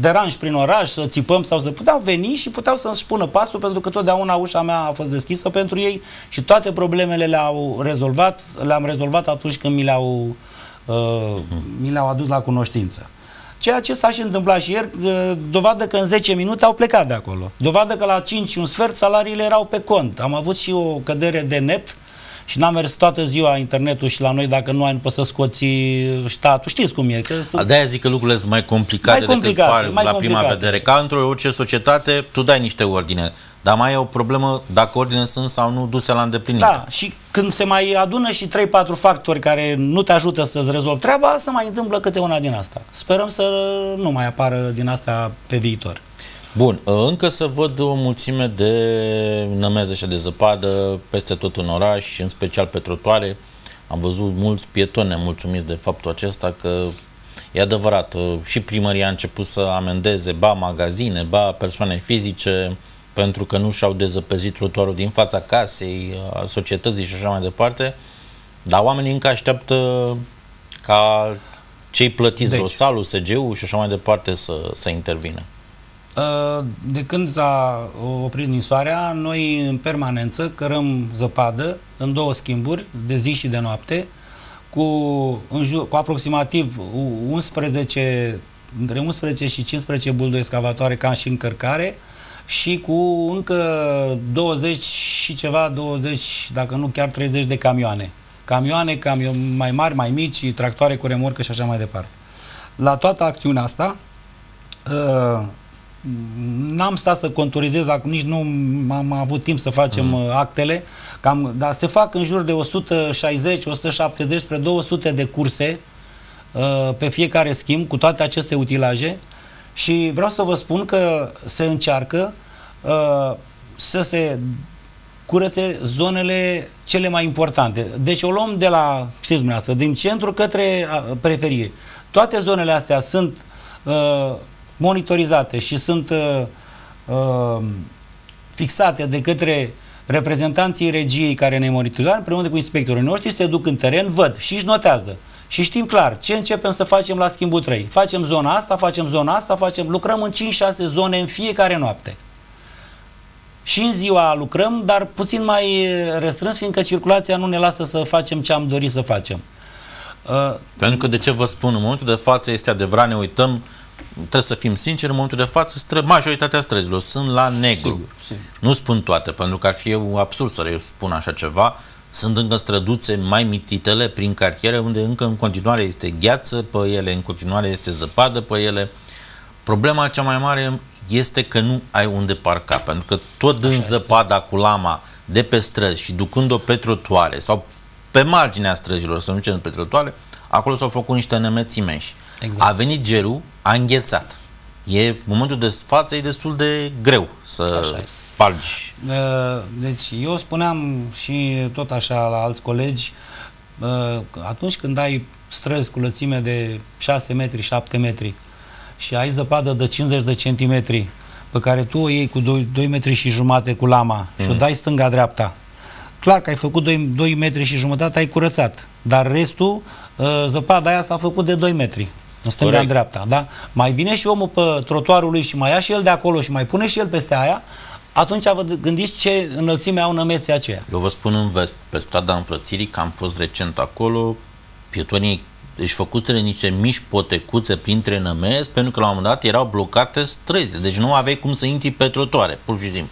Speaker 2: deranj prin oraș, să țipăm sau să puteau veni și puteau să-mi spună pasul, pentru că totdeauna ușa mea a fost deschisă pentru ei și toate problemele le-au rezolvat, le-am rezolvat atunci când mi le-au uh, mi le-au adus la cunoștință. Ceea ce s-a și întâmplat și ieri, uh, dovadă că în 10 minute au plecat de acolo. Dovadă că la 5 și un sfert salariile erau pe cont. Am avut și o cădere de net și n-am mers toată ziua internetul și la noi dacă nu ai nu poți să scoți statul. Știți cum e. Că sunt...
Speaker 1: De-aia zic că lucrurile sunt mai complicate,
Speaker 2: Mai complicate,
Speaker 1: decât par
Speaker 2: mai
Speaker 1: la prima
Speaker 2: complicate.
Speaker 1: vedere. Ca într-o orice societate, tu dai niște ordine, dar mai e o problemă dacă ordine sunt sau nu duse la îndeplinire.
Speaker 2: Da, și când se mai adună și 3-4 factori care nu te ajută să-ți rezolvi treaba, se mai întâmplă câte una din asta. Sperăm să nu mai apară din asta pe viitor.
Speaker 1: Bun, încă să văd o mulțime de nămeze și de zăpadă peste tot în oraș și în special pe trotuare. Am văzut mulți pietoni nemulțumiți de faptul acesta că e adevărat, și primăria a început să amendeze ba magazine, ba persoane fizice pentru că nu și-au dezăpezit trotuarul din fața casei, a societății și așa mai departe, dar oamenii încă așteaptă ca cei plătiți
Speaker 2: Deci.
Speaker 1: deci. Rosalul, SG-ul și așa mai departe să, să intervină.
Speaker 2: Uh, De când s-a oprit ninsoarea, noi în permanență cărăm zăpadă în două schimburi, de zi și de noapte, cu, în jur, cu aproximativ 11, între 11 și 15 buldo excavatoare ca și încărcare și cu încă 20 și ceva, 20, dacă nu chiar 30 de camioane. Camioane, camion mai mari, mai mici, tractoare cu remorcă și așa mai departe. La toată acțiunea asta, uh, n-am stat să conturizez, acum nici nu am avut timp să facem mm. actele, cam, dar se fac în jur de 160, 170 spre 200 de curse uh, pe fiecare schimb cu toate aceste utilaje și vreau să vă spun că se încearcă uh, să se curățe zonele cele mai importante. Deci o luăm de la, știți dumneavoastră, din centru către a, preferie. Toate zonele astea sunt uh, monitorizate și sunt uh, uh, fixate de către reprezentanții regiei care ne monitorizează, împreună cu inspectorii noștri, se duc în teren, văd și își notează. Și știm clar ce începem să facem la schimbul 3. Facem zona asta, facem zona asta, facem, lucrăm în 5-6 zone în fiecare noapte. Și în ziua lucrăm, dar puțin mai restrâns, fiindcă circulația nu ne lasă să facem ce am dorit să facem. Uh,
Speaker 1: Pentru că de ce vă spun, în momentul de față este adevărat, ne uităm, trebuie să fim sinceri, în momentul de față stră, majoritatea străzilor sunt la negru.
Speaker 2: Sigur, sigur.
Speaker 1: Nu spun toate, pentru că ar fi absurd să le spun așa ceva. Sunt încă străduțe mai mititele prin cartiere unde încă în continuare este gheață pe ele, în continuare este zăpadă pe ele. Problema cea mai mare este că nu ai unde parca, pentru că tot din zăpada cu lama de pe străzi și ducând-o pe trotuare sau pe marginea străzilor, să nu zicem pe trotuare, acolo s-au făcut niște nemeți imensi.
Speaker 2: Exact.
Speaker 1: A venit gerul, a înghețat. E, momentul de față e destul de greu să
Speaker 2: Așa este.
Speaker 1: spargi.
Speaker 2: Uh, Deci eu spuneam și tot așa la alți colegi, uh, că atunci când ai străzi cu lățime de 6 metri, 7 metri și ai zăpadă de 50 de centimetri pe care tu o iei cu 2, 2 metri și jumate cu lama și o dai stânga-dreapta, clar că ai făcut 2, 2 metri și jumătate, ai curățat, dar restul, uh, zăpada aia s-a făcut de 2 metri. În stânga în
Speaker 1: Corect.
Speaker 2: dreapta, da? Mai vine și omul pe trotuarul lui și mai ia și el de acolo și mai pune și el peste aia, atunci vă gândiți ce înălțime au nămeții aceia.
Speaker 1: Eu vă spun în vest, pe strada înfrățirii, că am fost recent acolo, pietonii își făcuseră niște mici potecuțe printre nămezi, pentru că la un moment dat erau blocate străzile, deci nu aveai cum să intri pe trotuare, pur și simplu.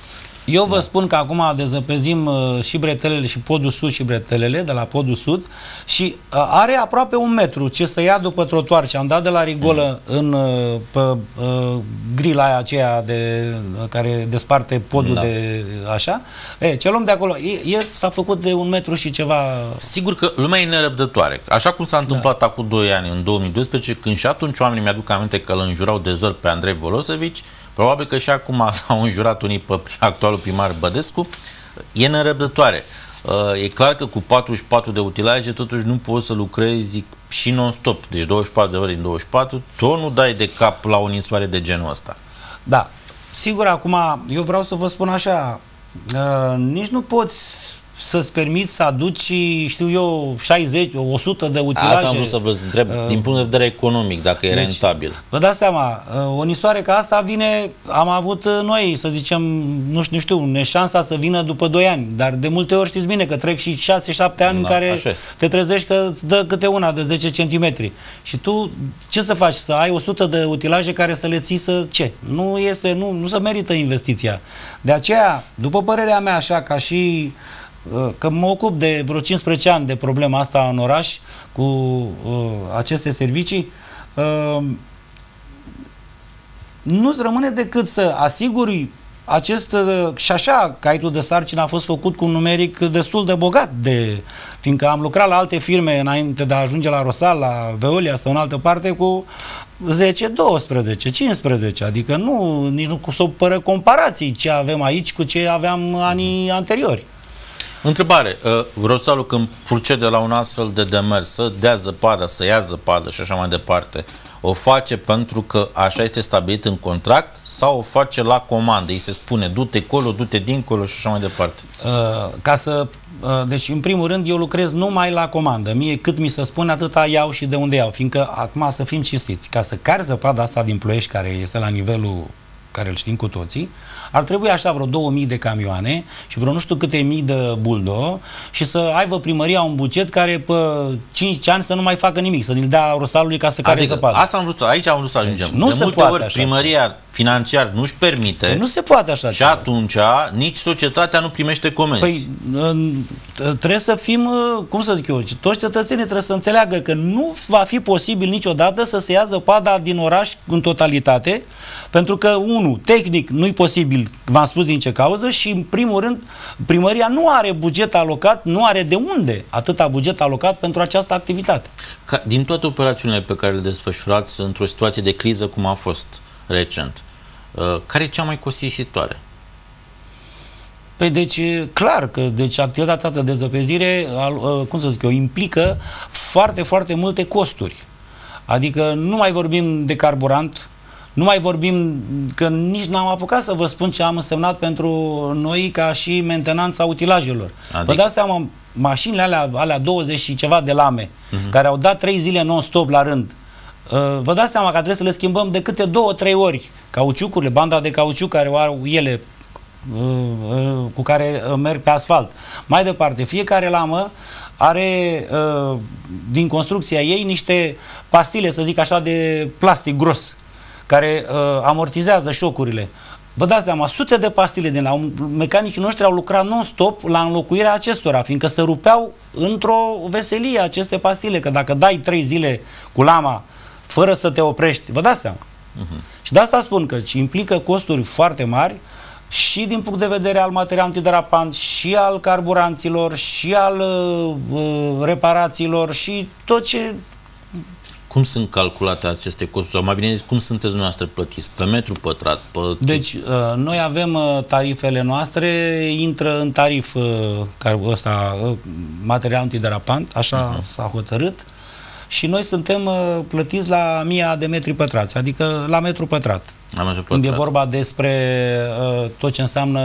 Speaker 2: Eu vă da. spun că acum dezăpezim uh, și bretelele și podul sud și bretelele de la podul sud și uh, are aproape un metru ce să ia după trotuar. Ce am dat de la rigolă mm. în uh, pe, uh, grila aia aceea de, uh, care desparte podul da. de așa. E, ce luăm de acolo? E, e, s-a făcut de un metru și ceva.
Speaker 1: Sigur că lumea e nerăbdătoare. Așa cum s-a întâmplat da. acum 2 ani, în 2012, când și atunci oamenii mi-aduc aminte că îl înjurau de zăr pe Andrei Volosevici, Probabil că și acum au înjurat unii pe actualul primar Bădescu. E nerăbdătoare. Uh, e clar că cu 44 de utilaje totuși nu poți să lucrezi și non-stop, deci 24 de ore din 24, tot nu dai de cap la o nisoare de genul ăsta.
Speaker 2: Da, sigur, acum eu vreau să vă spun așa, uh, nici nu poți să-ți permiți să aduci, știu eu, 60, 100 de utilaje.
Speaker 1: Asta am vrut să vă întreb, uh, din punct de vedere economic, dacă e deci, rentabil.
Speaker 2: Vă dați seama, uh, o nisoare ca asta vine, am avut uh, noi, să zicem, nu știu, nu știu ne șansa să vină după 2 ani, dar de multe ori știți bine că trec și 6-7 ani da, în care te trezești că îți dă câte una de 10 cm. Și tu ce să faci? Să ai 100 de utilaje care să le ții să ce? Nu este, nu, nu se merită investiția. De aceea, după părerea mea, așa, ca și Uh, că mă ocup de vreo 15 ani de problema asta în oraș cu uh, aceste servicii, uh, nu-ți rămâne decât să asiguri acest, uh, și așa, caietul de sarcină a fost făcut cu un numeric destul de bogat, de, fiindcă am lucrat la alte firme înainte de a ajunge la Rosal, la Veolia sau în altă parte cu 10, 12, 15, adică nu, nici nu cu supără comparații ce avem aici cu ce aveam anii anteriori.
Speaker 1: Întrebare. Uh, Rosalu când procede la un astfel de demers, să dea zăpadă, să ia zăpadă și așa mai departe, o face pentru că așa este stabilit în contract sau o face la comandă? Îi se spune du-te colo, du-te dincolo și așa mai departe.
Speaker 2: Uh, ca să, uh, deci în primul rând eu lucrez numai la comandă. Mie cât mi se spune atâta iau și de unde iau. Fiindcă acum să fim cinstiți. Ca să cari zăpada asta din Ploiești care este la nivelul care îl știm cu toții, ar trebui așa vreo 2000 de camioane și vreo nu știu câte mii de buldo și să aibă primăria un buget care pe 5 ani să nu mai facă nimic, să ne-l dea Rosalului ca să care adică, zăpadă.
Speaker 1: Asta am vrut să, aici am vrut să ajungem. Deci, nu de se multe poate ori așa. primăria financiar nu-și permite. Păi
Speaker 2: nu se poate așa.
Speaker 1: Și ceva. atunci nici societatea nu primește comenzi.
Speaker 2: Păi trebuie să fim, uh, cum să zic eu, toți cetățenii trebuie să înțeleagă că nu va fi posibil niciodată să se ia zăpada din oraș în totalitate, pentru că, unu, tehnic nu e posibil, v-am spus din ce cauză, și în primul rând, primăria nu are buget alocat, nu are de unde atâta buget alocat pentru această activitate.
Speaker 1: Ca, din toate operațiunile pe care le desfășurați într-o situație de criză cum a fost, recent. Uh, care e cea mai costisitoare?
Speaker 2: Păi deci, clar că deci activitatea de zăpezire, uh, cum să zic eu, implică foarte, foarte multe costuri. Adică nu mai vorbim de carburant, nu mai vorbim că nici n-am apucat să vă spun ce am însemnat pentru noi ca și mentenanța utilajelor. Adică? Vă dați seama, mașinile alea, alea 20 și ceva de lame, uh-huh. care au dat 3 zile non-stop la rând, Uh, vă dați seama că trebuie să le schimbăm de câte două, trei ori cauciucurile, banda de cauciuc care o au ele uh, uh, cu care merg pe asfalt. Mai departe, fiecare lamă are din construcția ei niște pastile, să zic așa, de plastic gros, care amortizează șocurile. Vă dați seama, sute de pastile din la mecanicii noștri au lucrat non-stop la înlocuirea acestora, fiindcă se rupeau într-o veselie aceste pastile, că dacă dai trei zile cu lama fără să te oprești. Vă dați seama. Uh-huh. Și de asta spun că implică costuri foarte mari și din punct de vedere al material antiderapant, și al carburanților, și al uh, uh, reparațiilor, și tot ce...
Speaker 1: Cum sunt calculate aceste costuri? Sau mai bine zis, cum sunteți dumneavoastră plătiți? Pe metru pătrat? Pe...
Speaker 2: Deci, uh, noi avem uh, tarifele noastre, intră în tarif uh, ăsta, uh, material antiderapant, așa uh-huh. s-a hotărât, uh, și noi suntem uh, plătiți la 1000 de metri pătrați, adică la metru pătrat. Când e vorba despre uh, tot ce înseamnă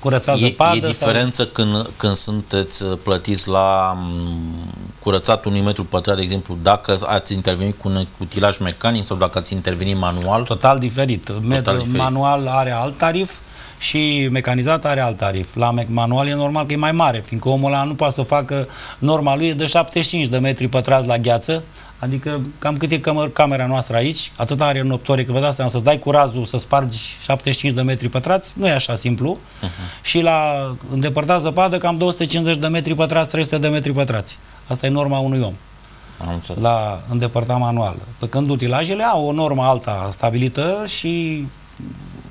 Speaker 2: curățat
Speaker 1: e,
Speaker 2: zăpadă.
Speaker 1: E diferență sau... când, când sunteți uh, plătiți la um, curățat unui metru pătrat, de exemplu, dacă ați intervenit cu un utilaj mecanic sau dacă ați intervenit manual?
Speaker 2: Total diferit. Total Metru diferit. manual are alt tarif și mecanizat are alt tarif. La manual e normal că e mai mare, fiindcă omul ăla nu poate să facă, norma lui e de 75 de metri pătrați la gheață, Adică cam cât e cam- camera noastră aici, atât are în optorie, că vă dați seama, să-ți dai cu razul să spargi 75 de metri pătrați, nu e așa simplu. Uh-huh. Și la îndepărtat zăpadă cam 250 de metri pătrați, 300 de metri pătrați. Asta e norma unui om
Speaker 1: Am înțeles.
Speaker 2: la îndepărtat manual. Pe când utilajele au o normă alta stabilită și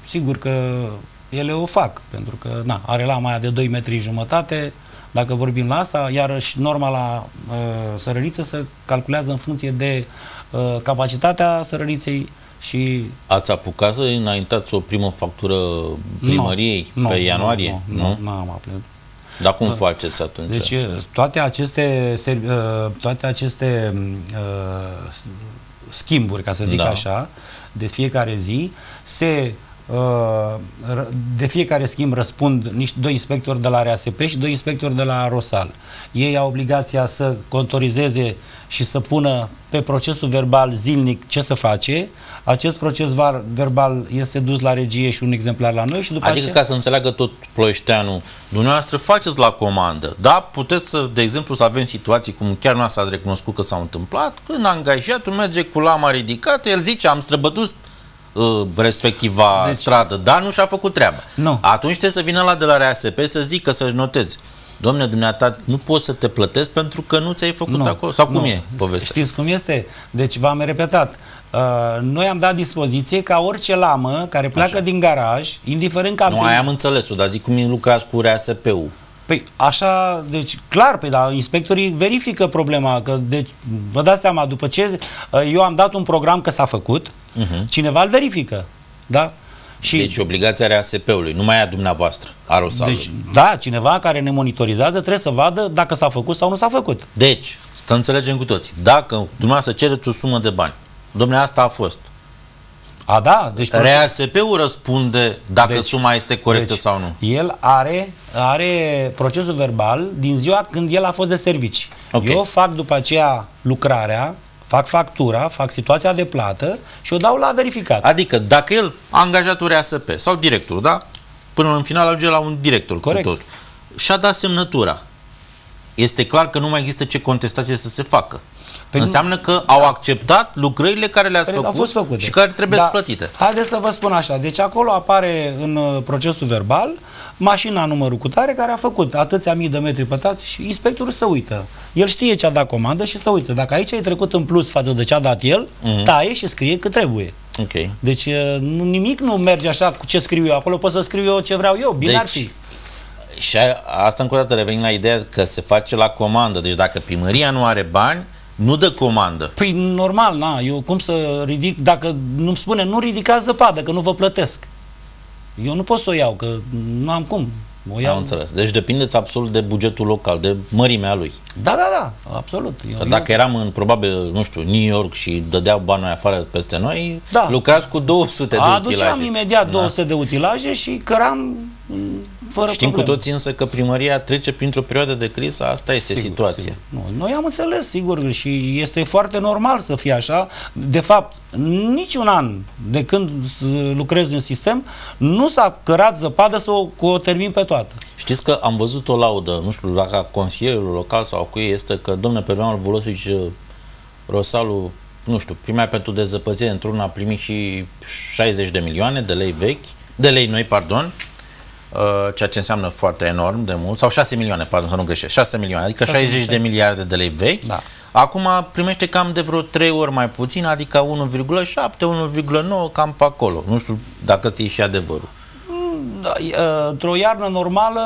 Speaker 2: sigur că ele o fac, pentru că na, are lama aia de 2 metri jumătate, dacă vorbim la asta, iarăși norma la uh, sărăriță se calculează în funcție de uh, capacitatea sărăriței și
Speaker 1: Ați apucat să înaintați o primă factură primăriei
Speaker 2: Nu,
Speaker 1: pe
Speaker 2: nu,
Speaker 1: ianuarie?
Speaker 2: Nu, nu, nu am aplicat.
Speaker 1: Dar cum faceți atunci?
Speaker 2: Deci toate aceste, ser- uh, toate aceste uh, schimburi, ca să zic
Speaker 1: Da.
Speaker 2: așa, de fiecare zi, se uh, r- de fiecare schimb răspund niște doi inspectori de la RASP și doi inspectori de la Rosal. Ei au obligația să contorizeze și să pună pe procesul verbal zilnic ce să face. Acest proces var- verbal este dus la regie și un exemplar la noi și după
Speaker 1: Adică
Speaker 2: aceea...
Speaker 1: ca să înțeleagă tot ploieșteanul, dumneavoastră faceți la comandă, da? Puteți să, de exemplu, să avem situații cum chiar nu ați recunoscut că s-au întâmplat, când angajatul merge cu lama ridicată, el zice, am străbătut uh, respectiva
Speaker 2: Deci-
Speaker 1: stradă, dar nu și-a făcut treaba.
Speaker 2: Nu.
Speaker 1: Atunci trebuie să vină la de la RASP să zică, să-și noteze. Domne, dumneata, nu poți să te plătesc pentru că nu ți-ai făcut
Speaker 2: Nu,
Speaker 1: acolo. Sau cum
Speaker 2: nu.
Speaker 1: e povestea?
Speaker 2: Știți cum este? Deci v-am repetat. Uh, noi am dat dispoziție ca orice lamă care pleacă
Speaker 1: Așa.
Speaker 2: din garaj, indiferent că am
Speaker 1: Nu,
Speaker 2: trimis-
Speaker 1: aia am înțeles-o, dar zic cum lucrați cu RASP-ul.
Speaker 2: Păi așa, deci clar, pe da, inspectorii verifică problema, că deci vă dați seama, după ce uh, eu am dat un program că s-a făcut, uh-huh. cineva îl verifică, da? Și
Speaker 1: Deci obligația RASP-ului, nu mai e a dumneavoastră, a Rosalului.
Speaker 2: deci, da, cineva care ne monitorizează trebuie să vadă dacă s-a făcut sau nu s-a făcut.
Speaker 1: Deci, să înțelegem cu toții, dacă dumneavoastră cereți o sumă de bani, domnule, asta a fost.
Speaker 2: A, da, deci
Speaker 1: RASP-ul răspunde dacă
Speaker 2: Deci-
Speaker 1: suma este corectă
Speaker 2: deci,
Speaker 1: sau nu.
Speaker 2: El are, are procesul verbal din ziua când el a fost de servici.
Speaker 1: Ok.
Speaker 2: Eu fac după aceea lucrarea, fac factura, fac situația de plată și o dau la verificat.
Speaker 1: Adică dacă el, angajatul RASP sau directorul, da? Până în final ajunge la un director
Speaker 2: Corect.
Speaker 1: cu tot. Și-a dat semnătura. Este clar că nu mai există ce contestație să se facă.
Speaker 2: Păi nu-
Speaker 1: Înseamnă că au acceptat lucrările care le-ați
Speaker 2: care
Speaker 1: făcut
Speaker 2: au fost făcute.
Speaker 1: și care trebuie
Speaker 2: Da.
Speaker 1: plătite.
Speaker 2: Haideți să vă spun așa. Deci acolo apare în uh, procesul verbal mașina numărul cu tare care a făcut atâția mii de metri pătrați și inspectorul se uită. El știe ce a dat comandă și se uită. Dacă aici e trecut în plus față de ce a dat el,
Speaker 1: Mhm.
Speaker 2: taie și scrie cât trebuie.
Speaker 1: Ok.
Speaker 2: Deci uh, nu, nimic nu merge așa cu ce scriu eu. Acolo pot să scriu eu ce vreau eu. Bine
Speaker 1: Deci,
Speaker 2: ar fi.
Speaker 1: Și a, asta încă o dată revenim la ideea că se face la comandă. Deci dacă primăria nu are bani, nu dă comandă.
Speaker 2: Păi normal, na, eu cum să ridic, dacă nu-mi spune, nu ridicați zăpadă, că nu vă plătesc. Eu nu pot să o iau, că nu am cum. O iau.
Speaker 1: Am înțeles. Deci depindeți absolut de bugetul local, de mărimea lui.
Speaker 2: Da, da, da, absolut. Eu,
Speaker 1: Că dacă eram în, probabil, nu știu, New York și dădeau bani afară peste noi,
Speaker 2: Da.
Speaker 1: lucrați cu 200 de
Speaker 2: aduceam
Speaker 1: utilaje.
Speaker 2: imediat
Speaker 1: Da.
Speaker 2: 200 de utilaje și căram m, fără
Speaker 1: Știm
Speaker 2: probleme.
Speaker 1: cu toții însă că primăria trece printr-o perioadă de criză, asta este
Speaker 2: Sigur,
Speaker 1: situația.
Speaker 2: sigur. Nu, noi am înțeles, sigur, și este foarte normal să fie așa. De fapt, niciun an de când uh, lucrez în sistem, nu s-a cărat zăpadă să o, că o termin pe toată.
Speaker 1: Știți că am văzut o laudă, nu știu dacă a consilierului local sau a cui este, că domnule pe vremea lui Volosici Rosalu, nu știu, primea pentru dezăpățire într-un a primit și 60 de milioane de lei vechi, de lei noi, pardon, uh, ceea ce înseamnă foarte enorm de mult, sau 6 milioane, pardon, să nu greșesc, 6 milioane, adică
Speaker 2: 6
Speaker 1: 60 de miliarde de lei vechi.
Speaker 2: Da.
Speaker 1: Acum primește cam de vreo 3 ori mai puțin, adică 1,7, 1,9, cam pe acolo. Nu știu dacă ăsta e și adevărul.
Speaker 2: Da, e, uh, într-o iarnă normală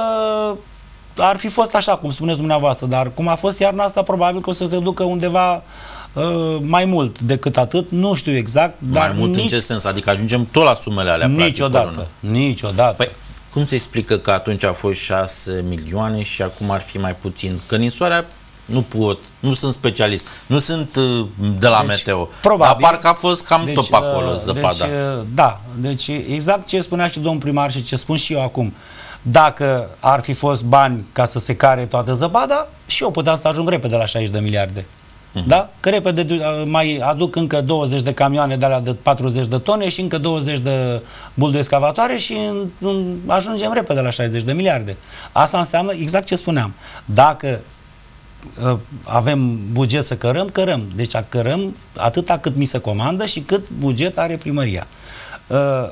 Speaker 2: ar fi fost așa, cum spuneți dumneavoastră, dar cum a fost iarna asta, probabil că o să se ducă undeva uh, mai mult decât atât, nu știu exact, dar
Speaker 1: mai mult
Speaker 2: nici,
Speaker 1: în ce sens? Adică ajungem tot la sumele alea, practic, pe
Speaker 2: niciodată,
Speaker 1: lună.
Speaker 2: niciodată.
Speaker 1: Păi, cum se explică că atunci a fost 6 milioane și acum ar fi mai puțin? Că ninsoarea nu pot, nu sunt specialist, nu sunt uh, de la
Speaker 2: Deci,
Speaker 1: meteo.
Speaker 2: probabil.
Speaker 1: Dar parcă a fost cam tot pe
Speaker 2: uh,
Speaker 1: acolo zăpada.
Speaker 2: Deci, uh, da, deci exact ce spunea și domnul primar și ce spun și eu acum. Dacă ar fi fost bani ca să se care toată zăpada, și eu puteam să ajung repede la 60 de miliarde.
Speaker 1: Mhm.
Speaker 2: Da? Că repede uh, mai aduc încă 20 de camioane de alea de 40 de tone și încă 20 de bulde excavatoare și în, în, ajungem repede la 60 de miliarde. Asta înseamnă exact ce spuneam. Dacă uh, avem buget să cărăm, cărăm. Deci cărăm atâta cât mi se comandă și cât buget are primăria. Uh,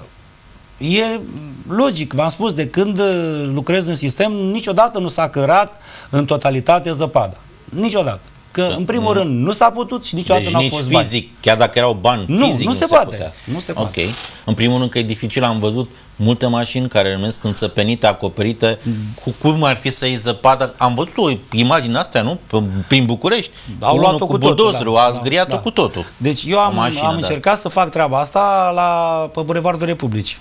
Speaker 2: E logic, v-am spus, de când lucrez în sistem, niciodată nu s-a cărat în totalitate zăpada. Niciodată. Că, da. în primul mm. rând, nu s-a putut și niciodată deci
Speaker 1: n-au
Speaker 2: fost
Speaker 1: fizic,
Speaker 2: bani.
Speaker 1: chiar dacă erau bani,
Speaker 2: nu,
Speaker 1: fizic
Speaker 2: nu,
Speaker 1: nu
Speaker 2: se,
Speaker 1: se
Speaker 2: poate.
Speaker 1: putea.
Speaker 2: Nu se poate.
Speaker 1: Ok. În primul rând că e dificil, am văzut multe mașini care rămesc înțăpenite, acoperite, mm. cu cum ar fi să iei zăpadă. Am văzut o imagine astea, nu? Prin București.
Speaker 2: Au luat-o cu,
Speaker 1: cu
Speaker 2: totul.
Speaker 1: Da, a zgriat-o da. cu totul.
Speaker 2: Deci eu am, am încercat să fac treaba asta la pe Bulevardul Republicii.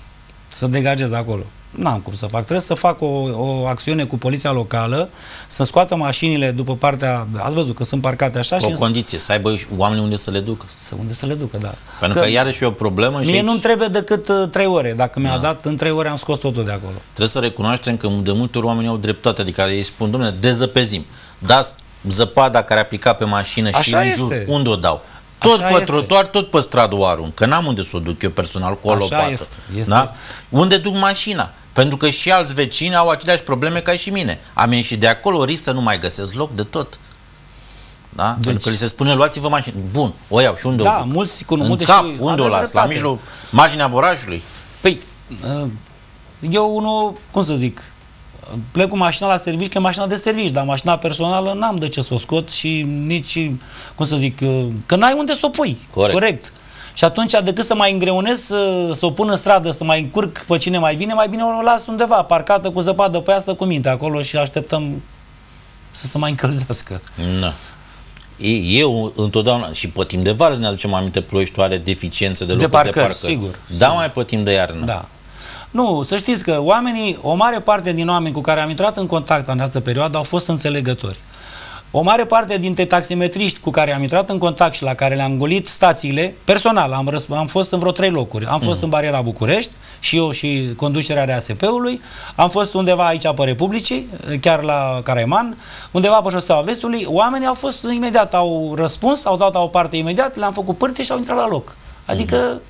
Speaker 2: Să degajez acolo n-am cum să fac. Trebuie să fac o, o acțiune cu poliția locală, să scoată mașinile după partea... Ați văzut că sunt parcate așa
Speaker 1: cu
Speaker 2: și...
Speaker 1: o condiție, să aibă oameni unde să le ducă.
Speaker 2: Să unde să le ducă, da.
Speaker 1: Pentru că, că iarăși e o problemă
Speaker 2: Mie
Speaker 1: și aici...
Speaker 2: nu-mi trebuie decât uh, 3 ore. Dacă mi-a da. dat, în 3 ore am scos totul de acolo.
Speaker 1: Trebuie să recunoaștem că de multe ori oamenii au dreptate, adică ei spun, domnule, dezăpezim. Dați zăpada care a picat pe mașină
Speaker 2: Așa
Speaker 1: și în
Speaker 2: este.
Speaker 1: jur, unde o dau? Tot
Speaker 2: Așa
Speaker 1: pe trotuar, tot pe stradă o arunc, că n-am unde să o duc eu personal cu o
Speaker 2: Așa
Speaker 1: lopată.
Speaker 2: este, este.
Speaker 1: Da? Unde duc mașina? Pentru că și alți vecini au aceleași probleme ca și mine. Am ieșit de acolo, risc să nu mai găsesc loc de tot. Da? Deci, Pentru că li se spune, luați-vă mașini. Bun, o iau și unde
Speaker 2: da,
Speaker 1: o duc?
Speaker 2: mulți cu
Speaker 1: În cap, și unde o las? La mijloc, marginea vorajului?
Speaker 2: Păi, eu unul, cum să zic, plec cu mașina la serviciu, că e mașina de serviciu, dar mașina personală n-am de ce să o scot și nici, cum să zic, că n-ai unde să o pui.
Speaker 1: Corect.
Speaker 2: Corect. Și atunci, decât să mai îngreunez, să, să o pun în stradă, să mai încurc pe cine mai bine, mai bine o las undeva, parcată cu zăpadă pe asta, cu minte acolo și așteptăm să se mai încălzească.
Speaker 1: Da. Eu întotdeauna, și pe timp de vară ne aducem aminte, Ploieștiul are deficiențe de locuri
Speaker 2: de parcări.
Speaker 1: De parcări.
Speaker 2: Sigur,
Speaker 1: da,
Speaker 2: sigur.
Speaker 1: mai pe timp de iarnă.
Speaker 2: Da. Nu, să știți că oamenii, o mare parte din oameni cu care am intrat în contact în această perioadă au fost înțelegători. O mare parte dintre taximetriști cu care am intrat în contact și la care le-am golit stațiile, personal, am, răsp- am fost în vreo trei locuri. Am fost mm. în bariera București, și eu și conducerea RASP-ului, am fost undeva aici pe Republicii, chiar la Caraiman, undeva pe șoseaua Vestului, oamenii au fost imediat, au răspuns, au dat la o parte imediat, le-am făcut pârte și au intrat la loc. Adică mm.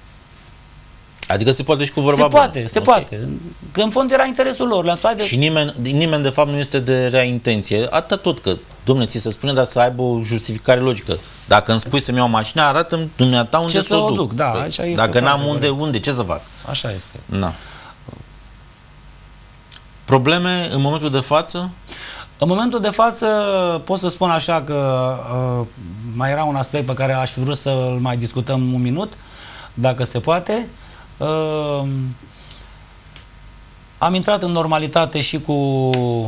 Speaker 1: Adică se poate și cu vorba
Speaker 2: Se
Speaker 1: bună.
Speaker 2: poate, se okay. poate. Că în fond era interesul lor. Le-am spus, de...
Speaker 1: Și nimeni, nimeni de fapt nu este de rea intenție. Atât tot că, domne, ți se spune, dar să aibă o justificare logică. Dacă îmi spui să-mi iau mașina, arată-mi dumneata unde
Speaker 2: ce
Speaker 1: să o duc.
Speaker 2: duc. Da,
Speaker 1: păi,
Speaker 2: așa este
Speaker 1: Dacă n-am unde, unde, ce să fac?
Speaker 2: Așa este.
Speaker 1: Na. Probleme în momentul de față?
Speaker 2: În momentul de față pot să spun așa că uh, mai era un aspect pe care aș fi vrut să-l mai discutăm un minut, dacă se poate. Uh, am intrat în normalitate și cu uh,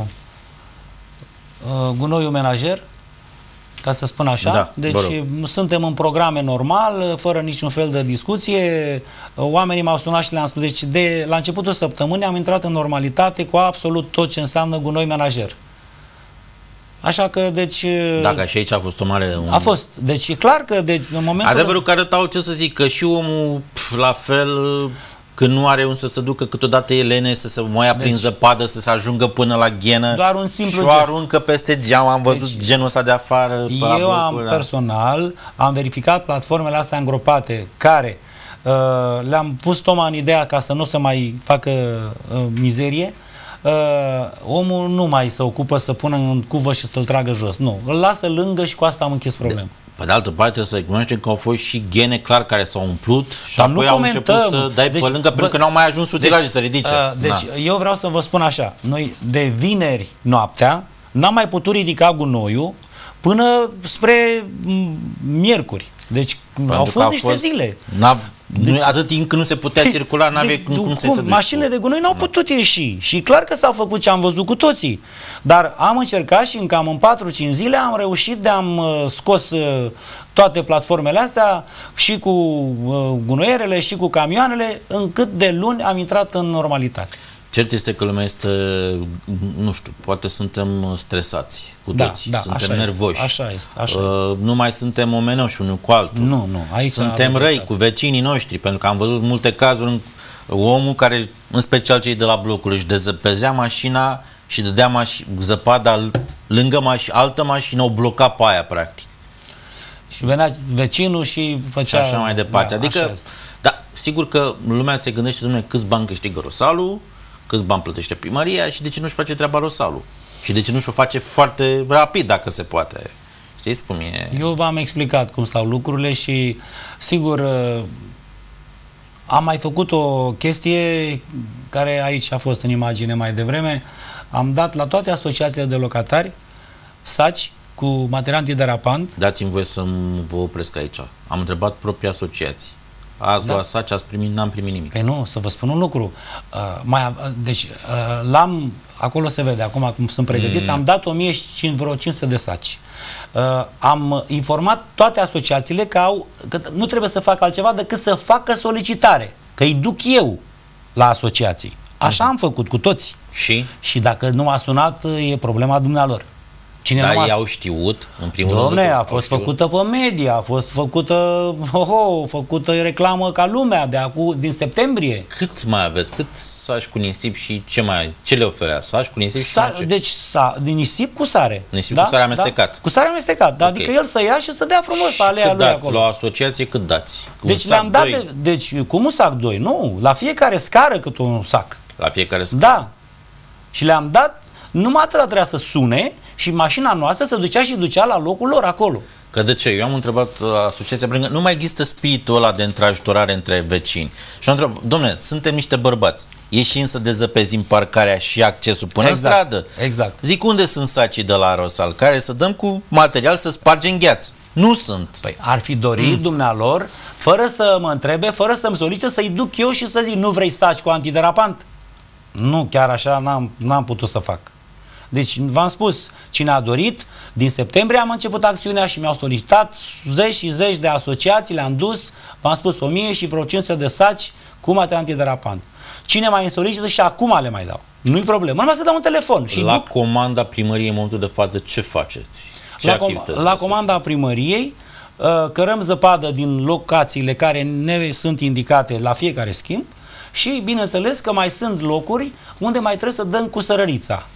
Speaker 2: gunoiul menajer, ca să spun așa.
Speaker 1: Da,
Speaker 2: deci suntem în programe normal, fără niciun fel de discuție. Oamenii m-au sunat și le-am spus. Deci de la începutul săptămânii am intrat în normalitate cu absolut tot ce înseamnă gunoi menajer. Așa că, deci...
Speaker 1: Dacă și aici a fost o mare... Un...
Speaker 2: A fost. Deci e clar că deci, în momentul...
Speaker 1: Adevărul de... că arătau, ce să zic, că și omul, pf, la fel, când nu are unde să se ducă, câteodată e lene să se moia deci, prin zăpadă, să se ajungă până la ghenă.
Speaker 2: Doar un simplu
Speaker 1: și o aruncă peste geam. Am văzut deci, genul ăsta de afară.
Speaker 2: Eu am da. personal, am verificat platformele astea îngropate, care uh, le-am pus toma în ideea ca să nu se mai facă uh, mizerie, uh, omul nu mai se ocupă să pună în cuvă și să-l tragă jos. Nu, îl lasă lângă și cu asta am închis problema.
Speaker 1: Pe de altă parte, să recunoaștem că au fost și gene clar care s-au umplut și
Speaker 2: Dar
Speaker 1: apoi
Speaker 2: nu
Speaker 1: au început să dai
Speaker 2: deci,
Speaker 1: pe lângă, pentru că n-au mai ajuns utilaje deci, să ridice. Uh,
Speaker 2: deci da. eu vreau să vă spun așa, noi de vineri noaptea n-am mai putut ridica gunoiul până spre miercuri. Deci pentru au fost niște fost, zile.
Speaker 1: Deci, nu, atât timp când nu se putea circula, n-avea cum, cum să
Speaker 2: Mașinile de gunoi n-au da. putut ieși și clar că s-au făcut ce am văzut cu toții. Dar am încercat și în cam în 4-5 zile am reușit de am uh, scos uh, toate platformele astea și cu uh, gunoierele și cu camioanele, încât de luni am intrat în normalitate.
Speaker 1: Cert este că lumea este, nu știu, poate suntem stresați cu
Speaker 2: da,
Speaker 1: toții,
Speaker 2: da,
Speaker 1: suntem
Speaker 2: așa
Speaker 1: nervoși.
Speaker 2: Este, așa este, așa
Speaker 1: uh,
Speaker 2: este.
Speaker 1: Nu mai suntem omenoși unul cu altul.
Speaker 2: Nu, nu. Aici
Speaker 1: suntem răi cu vecinii noștri, pentru că am văzut multe cazuri în omul care, în special cei de la blocul, își dezăpezea mașina și dădea maș- zăpada lângă maș- altă mașină, o bloca pe aia, practic.
Speaker 2: Și venea vecinul și făcea...
Speaker 1: Și așa mai departe.
Speaker 2: Da,
Speaker 1: adică, da, sigur că lumea se gândește, domnule, câți bani câștigă Rosalul, câți bani plătește primăria și de ce nu-și face treaba Rosalul. Și de ce nu și-o face foarte rapid, dacă se poate? Știți cum e?
Speaker 2: Eu v-am explicat cum stau lucrurile și, sigur, uh, am mai făcut o chestie care aici a fost în imagine mai devreme. Am dat la toate asociațiile de locatari saci cu material antiderapant.
Speaker 1: Dați-mi voie să vă opresc aici. Am întrebat proprii asociații. Azi da. luat saci, ați primit, n-am primit nimic.
Speaker 2: Păi nu, să vă spun un lucru. Uh, mai, deci, uh, l-am, acolo se vede, acum cum sunt pregătiți, mm. am dat 1500 de saci. Uh, am informat toate asociațiile că, au, că nu trebuie să facă altceva decât să facă solicitare. Că îi duc eu la asociații. Așa mm. am făcut cu toți.
Speaker 1: Și?
Speaker 2: Și dacă nu a sunat, e problema dumnealor.
Speaker 1: Cine Dar ei au știut, în primul
Speaker 2: Domne,
Speaker 1: rând?
Speaker 2: a fost făcută pe media, a fost făcută, oh, făcută reclamă ca lumea de acum, din septembrie.
Speaker 1: Cât mai aveți? Cât saci cu nisip și ce mai, ce le oferea? Saci cu nisip
Speaker 2: sa,
Speaker 1: și
Speaker 2: Deci, sa, din nisip cu sare.
Speaker 1: Nisip da? cu sare amestecat. Da?
Speaker 2: Cu sare amestecat, da, okay. adică el să ia și să dea frumos
Speaker 1: și
Speaker 2: pe alea lui
Speaker 1: dat,
Speaker 2: acolo.
Speaker 1: La o asociație cât dați?
Speaker 2: Cu deci le-am dat, de, deci cum un sac doi? Nu, la fiecare scară cât un sac.
Speaker 1: La fiecare scară?
Speaker 2: Da. Și le-am dat, numai atât trebuia să sune și mașina noastră se ducea și ducea la locul lor acolo.
Speaker 1: Că de ce? Eu am întrebat uh, asociația Brângă, nu mai există spiritul ăla de întrajutorare între vecini. Și am întrebat, domne, suntem niște bărbați, ieșim să dezăpezim parcarea și accesul până
Speaker 2: exact,
Speaker 1: în stradă.
Speaker 2: Exact.
Speaker 1: Zic, unde sunt sacii de la Rosal, care să dăm cu material să spargem gheață? Nu sunt.
Speaker 2: Păi ar fi dorit mm. dumnealor, fără să mă întrebe, fără să-mi solicite, să-i duc eu și să zic, nu vrei saci cu antiderapant? Nu, chiar așa n-am, n-am putut să fac. Deci, v-am spus, cine a dorit, din septembrie am început acțiunea și mi-au solicitat zeci și zeci de asociații, le-am dus, v-am spus, 1000 și vreo 500 de saci cu material antiderapant. Cine mai solicită și acum le mai dau. Nu-i problemă, numai să dau un telefon. Și
Speaker 1: la
Speaker 2: duc...
Speaker 1: comanda primăriei în momentul de față, ce faceți? Ce
Speaker 2: la, com- la comanda primăriei uh, cărăm zăpadă din locațiile care ne sunt indicate la fiecare schimb și bineînțeles că mai sunt locuri unde mai trebuie să dăm cu sărărița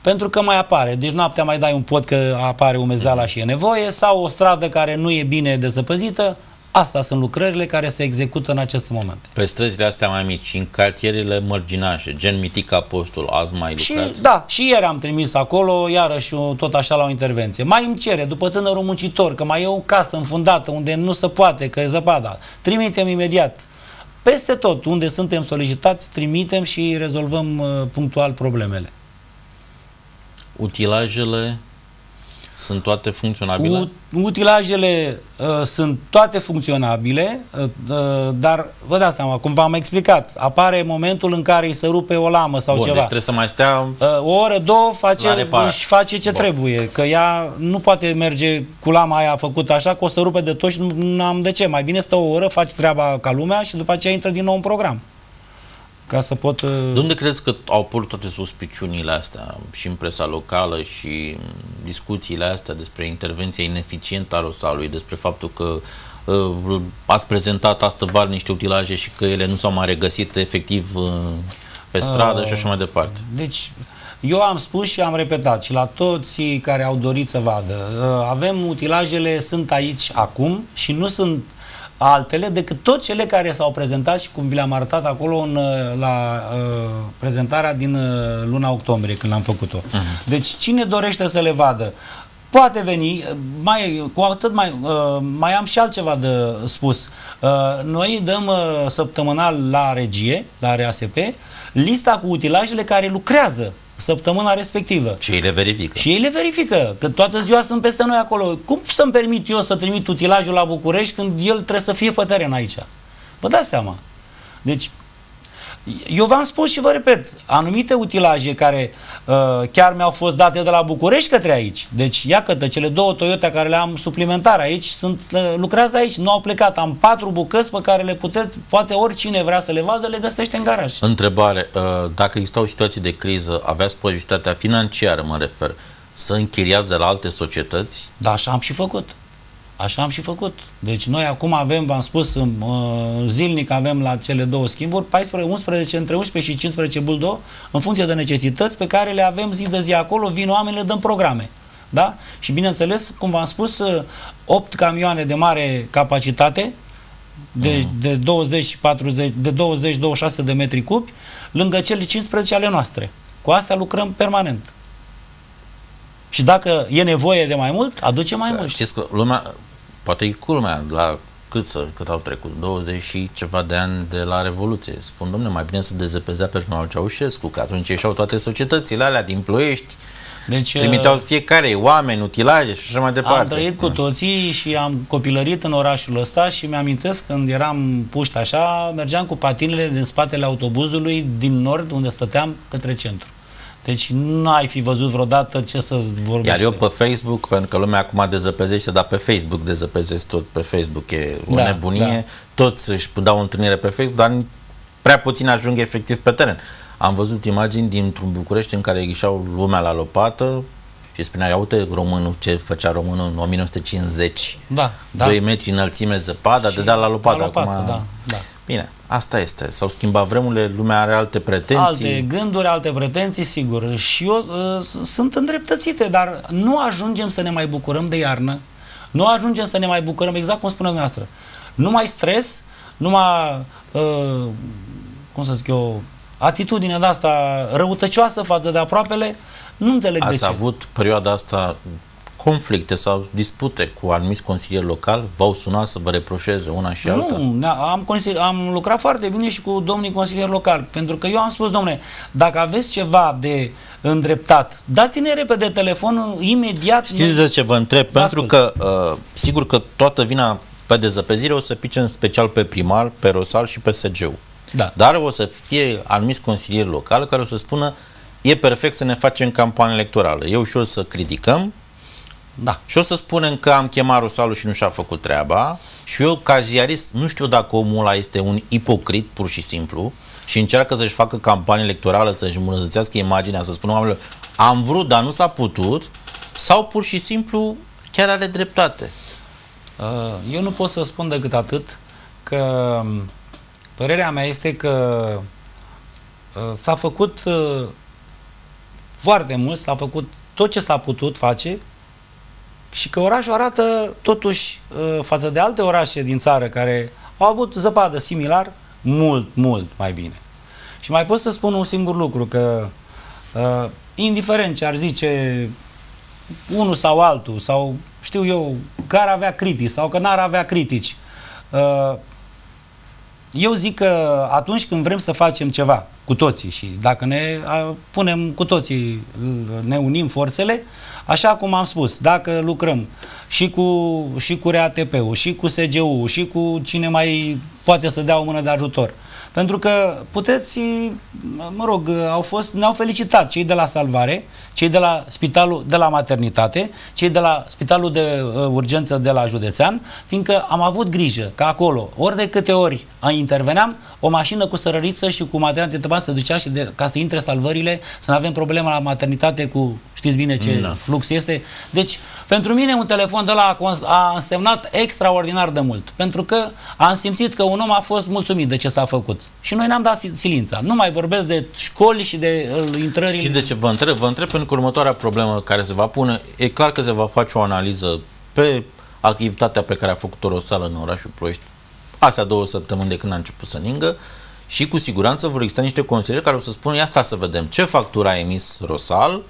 Speaker 2: pentru că mai apare. Deci noaptea mai dai un pot că apare umezeala și e nevoie sau o stradă care nu e bine dezăpăzită. Asta sunt lucrările care se execută în acest moment.
Speaker 1: Pe străzile astea mai mici, în cartierele mărginașe, gen Mitic Apostol, azi mai
Speaker 2: și,
Speaker 1: lucrat?
Speaker 2: Da, și ieri am trimis acolo, iarăși tot așa la o intervenție. Mai îmi cere, după tânărul muncitor, că mai e o casă înfundată unde nu se poate, că e zăpada. Trimitem imediat. Peste tot, unde suntem solicitați, trimitem și rezolvăm uh, punctual problemele.
Speaker 1: Utilajele sunt toate funcționabile? U,
Speaker 2: utilajele uh, sunt toate funcționabile, uh, uh, dar vă dați seama, cum v-am explicat, apare momentul în care îi se rupe o lamă sau
Speaker 1: Bun,
Speaker 2: ceva.
Speaker 1: Deci trebuie să mai stea
Speaker 2: uh, O oră, două face, își face ce Bun. trebuie, că ea nu poate merge cu lama aia făcută așa, că o să rupe de tot și nu am de ce. Mai bine stă o oră, face treaba ca lumea și după aceea intră din nou în program ca să pot... Uh,
Speaker 1: de unde credeți că au apărut toate suspiciunile astea și în presa locală și discuțiile astea despre intervenția ineficientă a Rosalului, despre faptul că uh, ați prezentat astă var niște utilaje și că ele nu s-au mai regăsit efectiv uh, pe stradă uh, și așa mai departe?
Speaker 2: Deci, eu am spus și am repetat și la toți care au dorit să vadă. Uh, avem utilajele, sunt aici acum și nu sunt altele decât tot cele care s-au prezentat și cum vi le-am arătat acolo în, uh, la uh, prezentarea din uh, luna octombrie, când l-am făcut-o. Uh-huh. Deci cine dorește să le vadă, poate veni, mai, cu atât mai, uh, mai am și altceva de spus. Uh, noi dăm uh, săptămânal la regie, la RASP, lista cu utilajele care lucrează săptămâna respectivă.
Speaker 1: Și ei le verifică.
Speaker 2: Și ei le verifică, că toată ziua sunt peste noi acolo. Cum să-mi permit eu să trimit utilajul la București când el trebuie să fie pe teren aici? Vă dați seama. Deci, eu v-am spus și vă repet, anumite utilaje care uh, chiar mi-au fost date de la București către aici. Deci, iată, cele două Toyota care le-am suplimentar aici, sunt, uh, lucrează aici, nu au plecat. Am patru bucăți pe care le puteți, poate oricine vrea să le vadă, le găsește în garaj.
Speaker 1: Întrebare, uh, dacă existau situații de criză, aveați posibilitatea financiară, mă refer, să închiriați de la alte societăți?
Speaker 2: Da, așa am și făcut. Așa am și făcut. Deci noi acum avem, v-am spus, uh, zilnic avem la cele două schimburi 14, 11, între 11 și 15 buldo, în funcție de necesități pe care le avem zi de zi acolo, vin oameni, le dăm programe. Da? Și bineînțeles, cum v-am spus, 8 uh, camioane de mare capacitate, de, mm. de 20 40, de 20-26 de metri cubi, lângă cele 15 ale noastre. Cu astea lucrăm permanent. Și dacă e nevoie de mai mult, aduce mai mult.
Speaker 1: Știți că lumea, poate e culmea, la cât, să, cât au trecut, 20 și ceva de ani de la Revoluție. Spun, domnule, mai bine să dezepezea personalul Ceaușescu, că atunci ieșeau toate societățile alea din Ploiești,
Speaker 2: Deci,
Speaker 1: trimiteau fiecare oameni, utilaje și așa mai departe.
Speaker 2: Am trăit cu toții și am copilărit în orașul ăsta și mi-amintesc când eram puști așa, mergeam cu patinele din spatele autobuzului din nord, unde stăteam, către centru. Deci nu ai fi văzut vreodată ce să vorbești.
Speaker 1: Iar eu pe Facebook, pentru că lumea acum dezăpezește, dar pe Facebook dezăpezesc tot, pe Facebook e o
Speaker 2: Da,
Speaker 1: nebunie, toți își dau întâlnire pe Facebook, dar prea puțin ajung efectiv pe teren. Am văzut imagini dintr-un București în care ieșeau lumea la lopată și spunea, ia uite românul, ce făcea românul în 1950.
Speaker 2: Da, da.
Speaker 1: 2 metri înălțime zăpada,
Speaker 2: Și
Speaker 1: dădea la lopată.
Speaker 2: la lopată,
Speaker 1: acum...
Speaker 2: da, da.
Speaker 1: Bine, asta este. S-au schimbat vremurile, lumea are alte pretenții.
Speaker 2: Alte gânduri, alte pretenții, sigur. Și eu uh, sunt îndreptățite, dar nu ajungem să ne mai bucurăm de iarnă. Nu ajungem să ne mai bucurăm, exact cum spuneam noastră. Numai stres, numai, uh, cum să zic eu, atitudinea de asta răutăcioasă față de aproapele, nu înțeleg de
Speaker 1: Ați
Speaker 2: ce.
Speaker 1: avut perioada asta conflicte sau dispute cu anumiți consilieri locali? V-au sunat să vă reproșeze una și alta?
Speaker 2: Nu, ne- am, consili- am lucrat foarte bine și cu domnii consilieri locali, pentru că eu am spus, domne, dacă aveți ceva de îndreptat, dați-ne repede telefonul imediat.
Speaker 1: Știți de ce vă întreb?
Speaker 2: Vă
Speaker 1: Pentru că, uh, sigur că toată vina pe dezăpezire o să pice în special pe primar, pe Rosal și pe SGU.
Speaker 2: Da.
Speaker 1: Dar o să fie anumiți consilieri locali care o să spună e perfect să ne facem campanie electorală. Eu și o să criticăm
Speaker 2: Da.
Speaker 1: și o să spunem că am chemat Rosalul și nu și-a făcut treaba și eu ca ziarist nu știu dacă omul ăla este un ipocrit pur și simplu și încearcă să-și facă campanie electorală, să-și îmbunătățească imaginea, să spună oamenilor am vrut, dar nu s-a putut sau pur și simplu chiar are dreptate.
Speaker 2: Uh, Eu nu pot să spun decât atât că um, părerea mea este că uh, s-a făcut uh, foarte mult, s-a făcut tot ce s-a putut face și că orașul arată totuși uh, față de alte orașe din țară care au avut zăpadă similar, mult, mult mai bine. Și mai pot să spun un singur lucru, că uh, indiferent ce ar zice unul sau altul, sau știu eu, care avea critici sau că n-ar avea critici. Uh, Eu zic că atunci când vrem să facem ceva cu toții și dacă ne a, punem cu toții, ne unim forțele, așa cum am spus, dacă lucrăm și cu, și cu RATP-ul, și cu SGU, și cu cine mai poate să dea o mână de ajutor. Pentru că puteți, mă rog, au fost, ne-au felicitat cei de la salvare, cei de la spitalul de la maternitate, cei de la spitalul de uh, urgență de la județean, fiindcă am avut grijă că acolo, ori de câte ori interveneam, o mașină cu sărăriță și cu maternitate trebuia să ducea și de, ca să intre salvările, să nu avem probleme la maternitate cu, știți bine ce
Speaker 1: Da.
Speaker 2: flux este. Deci, pentru mine un telefon de la a, cons- a însemnat extraordinar de mult, pentru că am simțit că un om a fost mulțumit de ce s-a făcut. Și noi ne-am dat si- silința. Nu mai vorbesc de școli și de uh, intrări.
Speaker 1: Și de ce vă întreb? Vă întreb pentru că următoarea problemă care se va pune, e clar că se va face o analiză pe activitatea pe care a făcut-o Rosală în orașul Ploiești astea două săptămâni de când a început să ningă și cu siguranță vor exista niște consilieri care o să spună ia sta să vedem ce factură a emis Rosal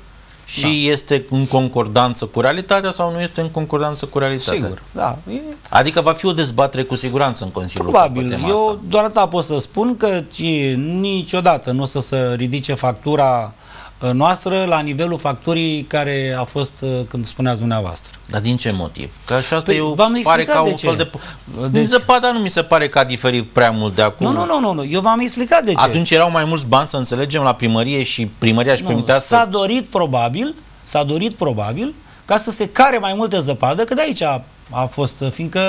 Speaker 1: și da. este în concordanță cu realitatea sau nu este în concordanță cu realitatea.
Speaker 2: Sigur, da. E
Speaker 1: Adică va fi o dezbatere cu siguranță în Consiliul Local pe
Speaker 2: probabil.
Speaker 1: tema
Speaker 2: Eu
Speaker 1: asta.
Speaker 2: doar atâta pot să spun că ci, niciodată nu o să se ridice factura uh, noastră la nivelul facturii care a fost uh, când spuneați dumneavoastră.
Speaker 1: Dar din ce motiv? Că așa asta
Speaker 2: Păi,
Speaker 1: eu
Speaker 2: v-am
Speaker 1: pare
Speaker 2: explicat
Speaker 1: ca
Speaker 2: de
Speaker 1: un
Speaker 2: ce.
Speaker 1: fel de...
Speaker 2: Deci-
Speaker 1: Deci... Zăpada nu mi se pare că a diferit prea mult de acum.
Speaker 2: Nu, nu, nu, nu, nu. Eu v-am explicat de ce.
Speaker 1: Atunci erau mai mulți bani să înțelegem la primărie și primăria își
Speaker 2: Nu,
Speaker 1: permitea
Speaker 2: s-a
Speaker 1: să...
Speaker 2: dorit probabil, s-a dorit probabil ca să se care mai multă zăpadă, că de aici a, a fost, fiindcă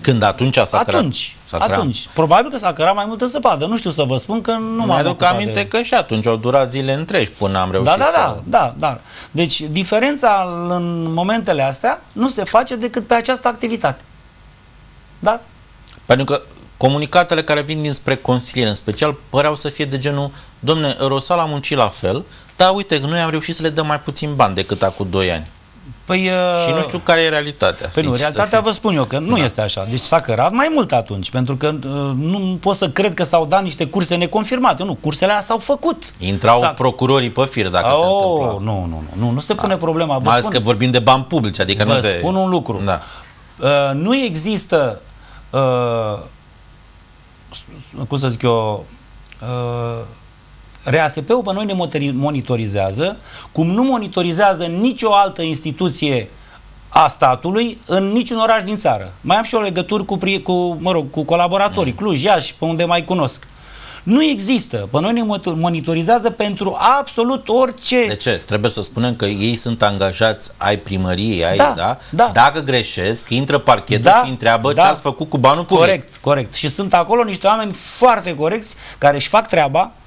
Speaker 1: Când atunci s-a creat.
Speaker 2: atunci,
Speaker 1: S-a creat.
Speaker 2: atunci, probabil că s-a cărat mai multă zăpadă. Nu știu să vă spun că nu
Speaker 1: Nu
Speaker 2: m-am
Speaker 1: mai aduc
Speaker 2: ocupat
Speaker 1: aminte
Speaker 2: de...
Speaker 1: că și atunci au durat zile întregi până am reușit
Speaker 2: Da, da,
Speaker 1: să...
Speaker 2: da, da, da. Deci diferența în momentele astea nu se face decât pe această activitate. Da?
Speaker 1: Pentru că comunicatele care vin dinspre consilieri, în special, păreau să fie de genul, domne, Rosal a muncit la fel, dar uite, noi am reușit să le dăm mai puțin bani decât acum 2 ani.
Speaker 2: Păi, uh,
Speaker 1: Și nu știu care e realitatea.
Speaker 2: Păi nu,
Speaker 1: sincer să
Speaker 2: realitatea
Speaker 1: fiu.
Speaker 2: vă spun eu că nu
Speaker 1: Da.
Speaker 2: este așa. Deci s-a cărat mai mult atunci, pentru că uh, nu pot să cred că s-au dat niște curse neconfirmate. Nu, cursele astea s-au făcut.
Speaker 1: Intrau
Speaker 2: S-a-
Speaker 1: procurorii pe fir dacă se
Speaker 2: oh,
Speaker 1: întâmpla.
Speaker 2: nu, nu, nu, nu, nu se pune problema. Vă
Speaker 1: Mai ales
Speaker 2: spun,
Speaker 1: că vorbim de bani publici, adică
Speaker 2: vă
Speaker 1: nu de...
Speaker 2: spun un lucru.
Speaker 1: Da.
Speaker 2: Uh, nu există, uh, cum să zic eu, uh, RASP-ul pe noi ne motori- monitorizează, cum nu monitorizează nicio altă instituție a statului în niciun oraș din țară. Mai am și o legături cu, pri- cu, mă rog, cu colaboratorii, Cluj, Iași, pe unde mai cunosc. Nu există. Pe noi ne moto- monitorizează pentru absolut orice.
Speaker 1: De ce? Trebuie să spunem că ei sunt angajați ai primăriei, ai, da,
Speaker 2: Da,
Speaker 1: da?
Speaker 2: da.
Speaker 1: Dacă greșesc, intră parchetul
Speaker 2: Da,
Speaker 1: și întreabă
Speaker 2: da.
Speaker 1: ce ați făcut cu banul public.
Speaker 2: Corect, corect. Și sunt acolo niște oameni foarte corecți care își fac treaba uh,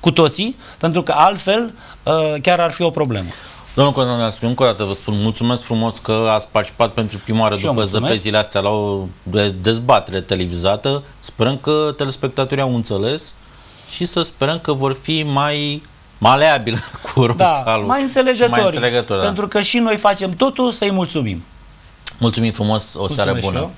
Speaker 2: cu toții, pentru că altfel uh, chiar ar fi o problemă.
Speaker 1: Domnul Constantin, încă o dată vă spun mulțumesc frumos că ați participat pentru prima oară
Speaker 2: Și eu
Speaker 1: după
Speaker 2: mulțumesc.
Speaker 1: zăpezile astea la o de- dezbatere televizată. Sperăm că telespectatorii au înțeles și să sperăm că vor fi mai maleabil cu
Speaker 2: Da,
Speaker 1: Rosalul.
Speaker 2: mai
Speaker 1: Și
Speaker 2: înțelegători.
Speaker 1: Mai înțelegători da.
Speaker 2: Pentru că și noi facem totul să-i mulțumim.
Speaker 1: Mulțumim frumos, o seară
Speaker 2: Mulțumesc și
Speaker 1: bună.
Speaker 2: eu.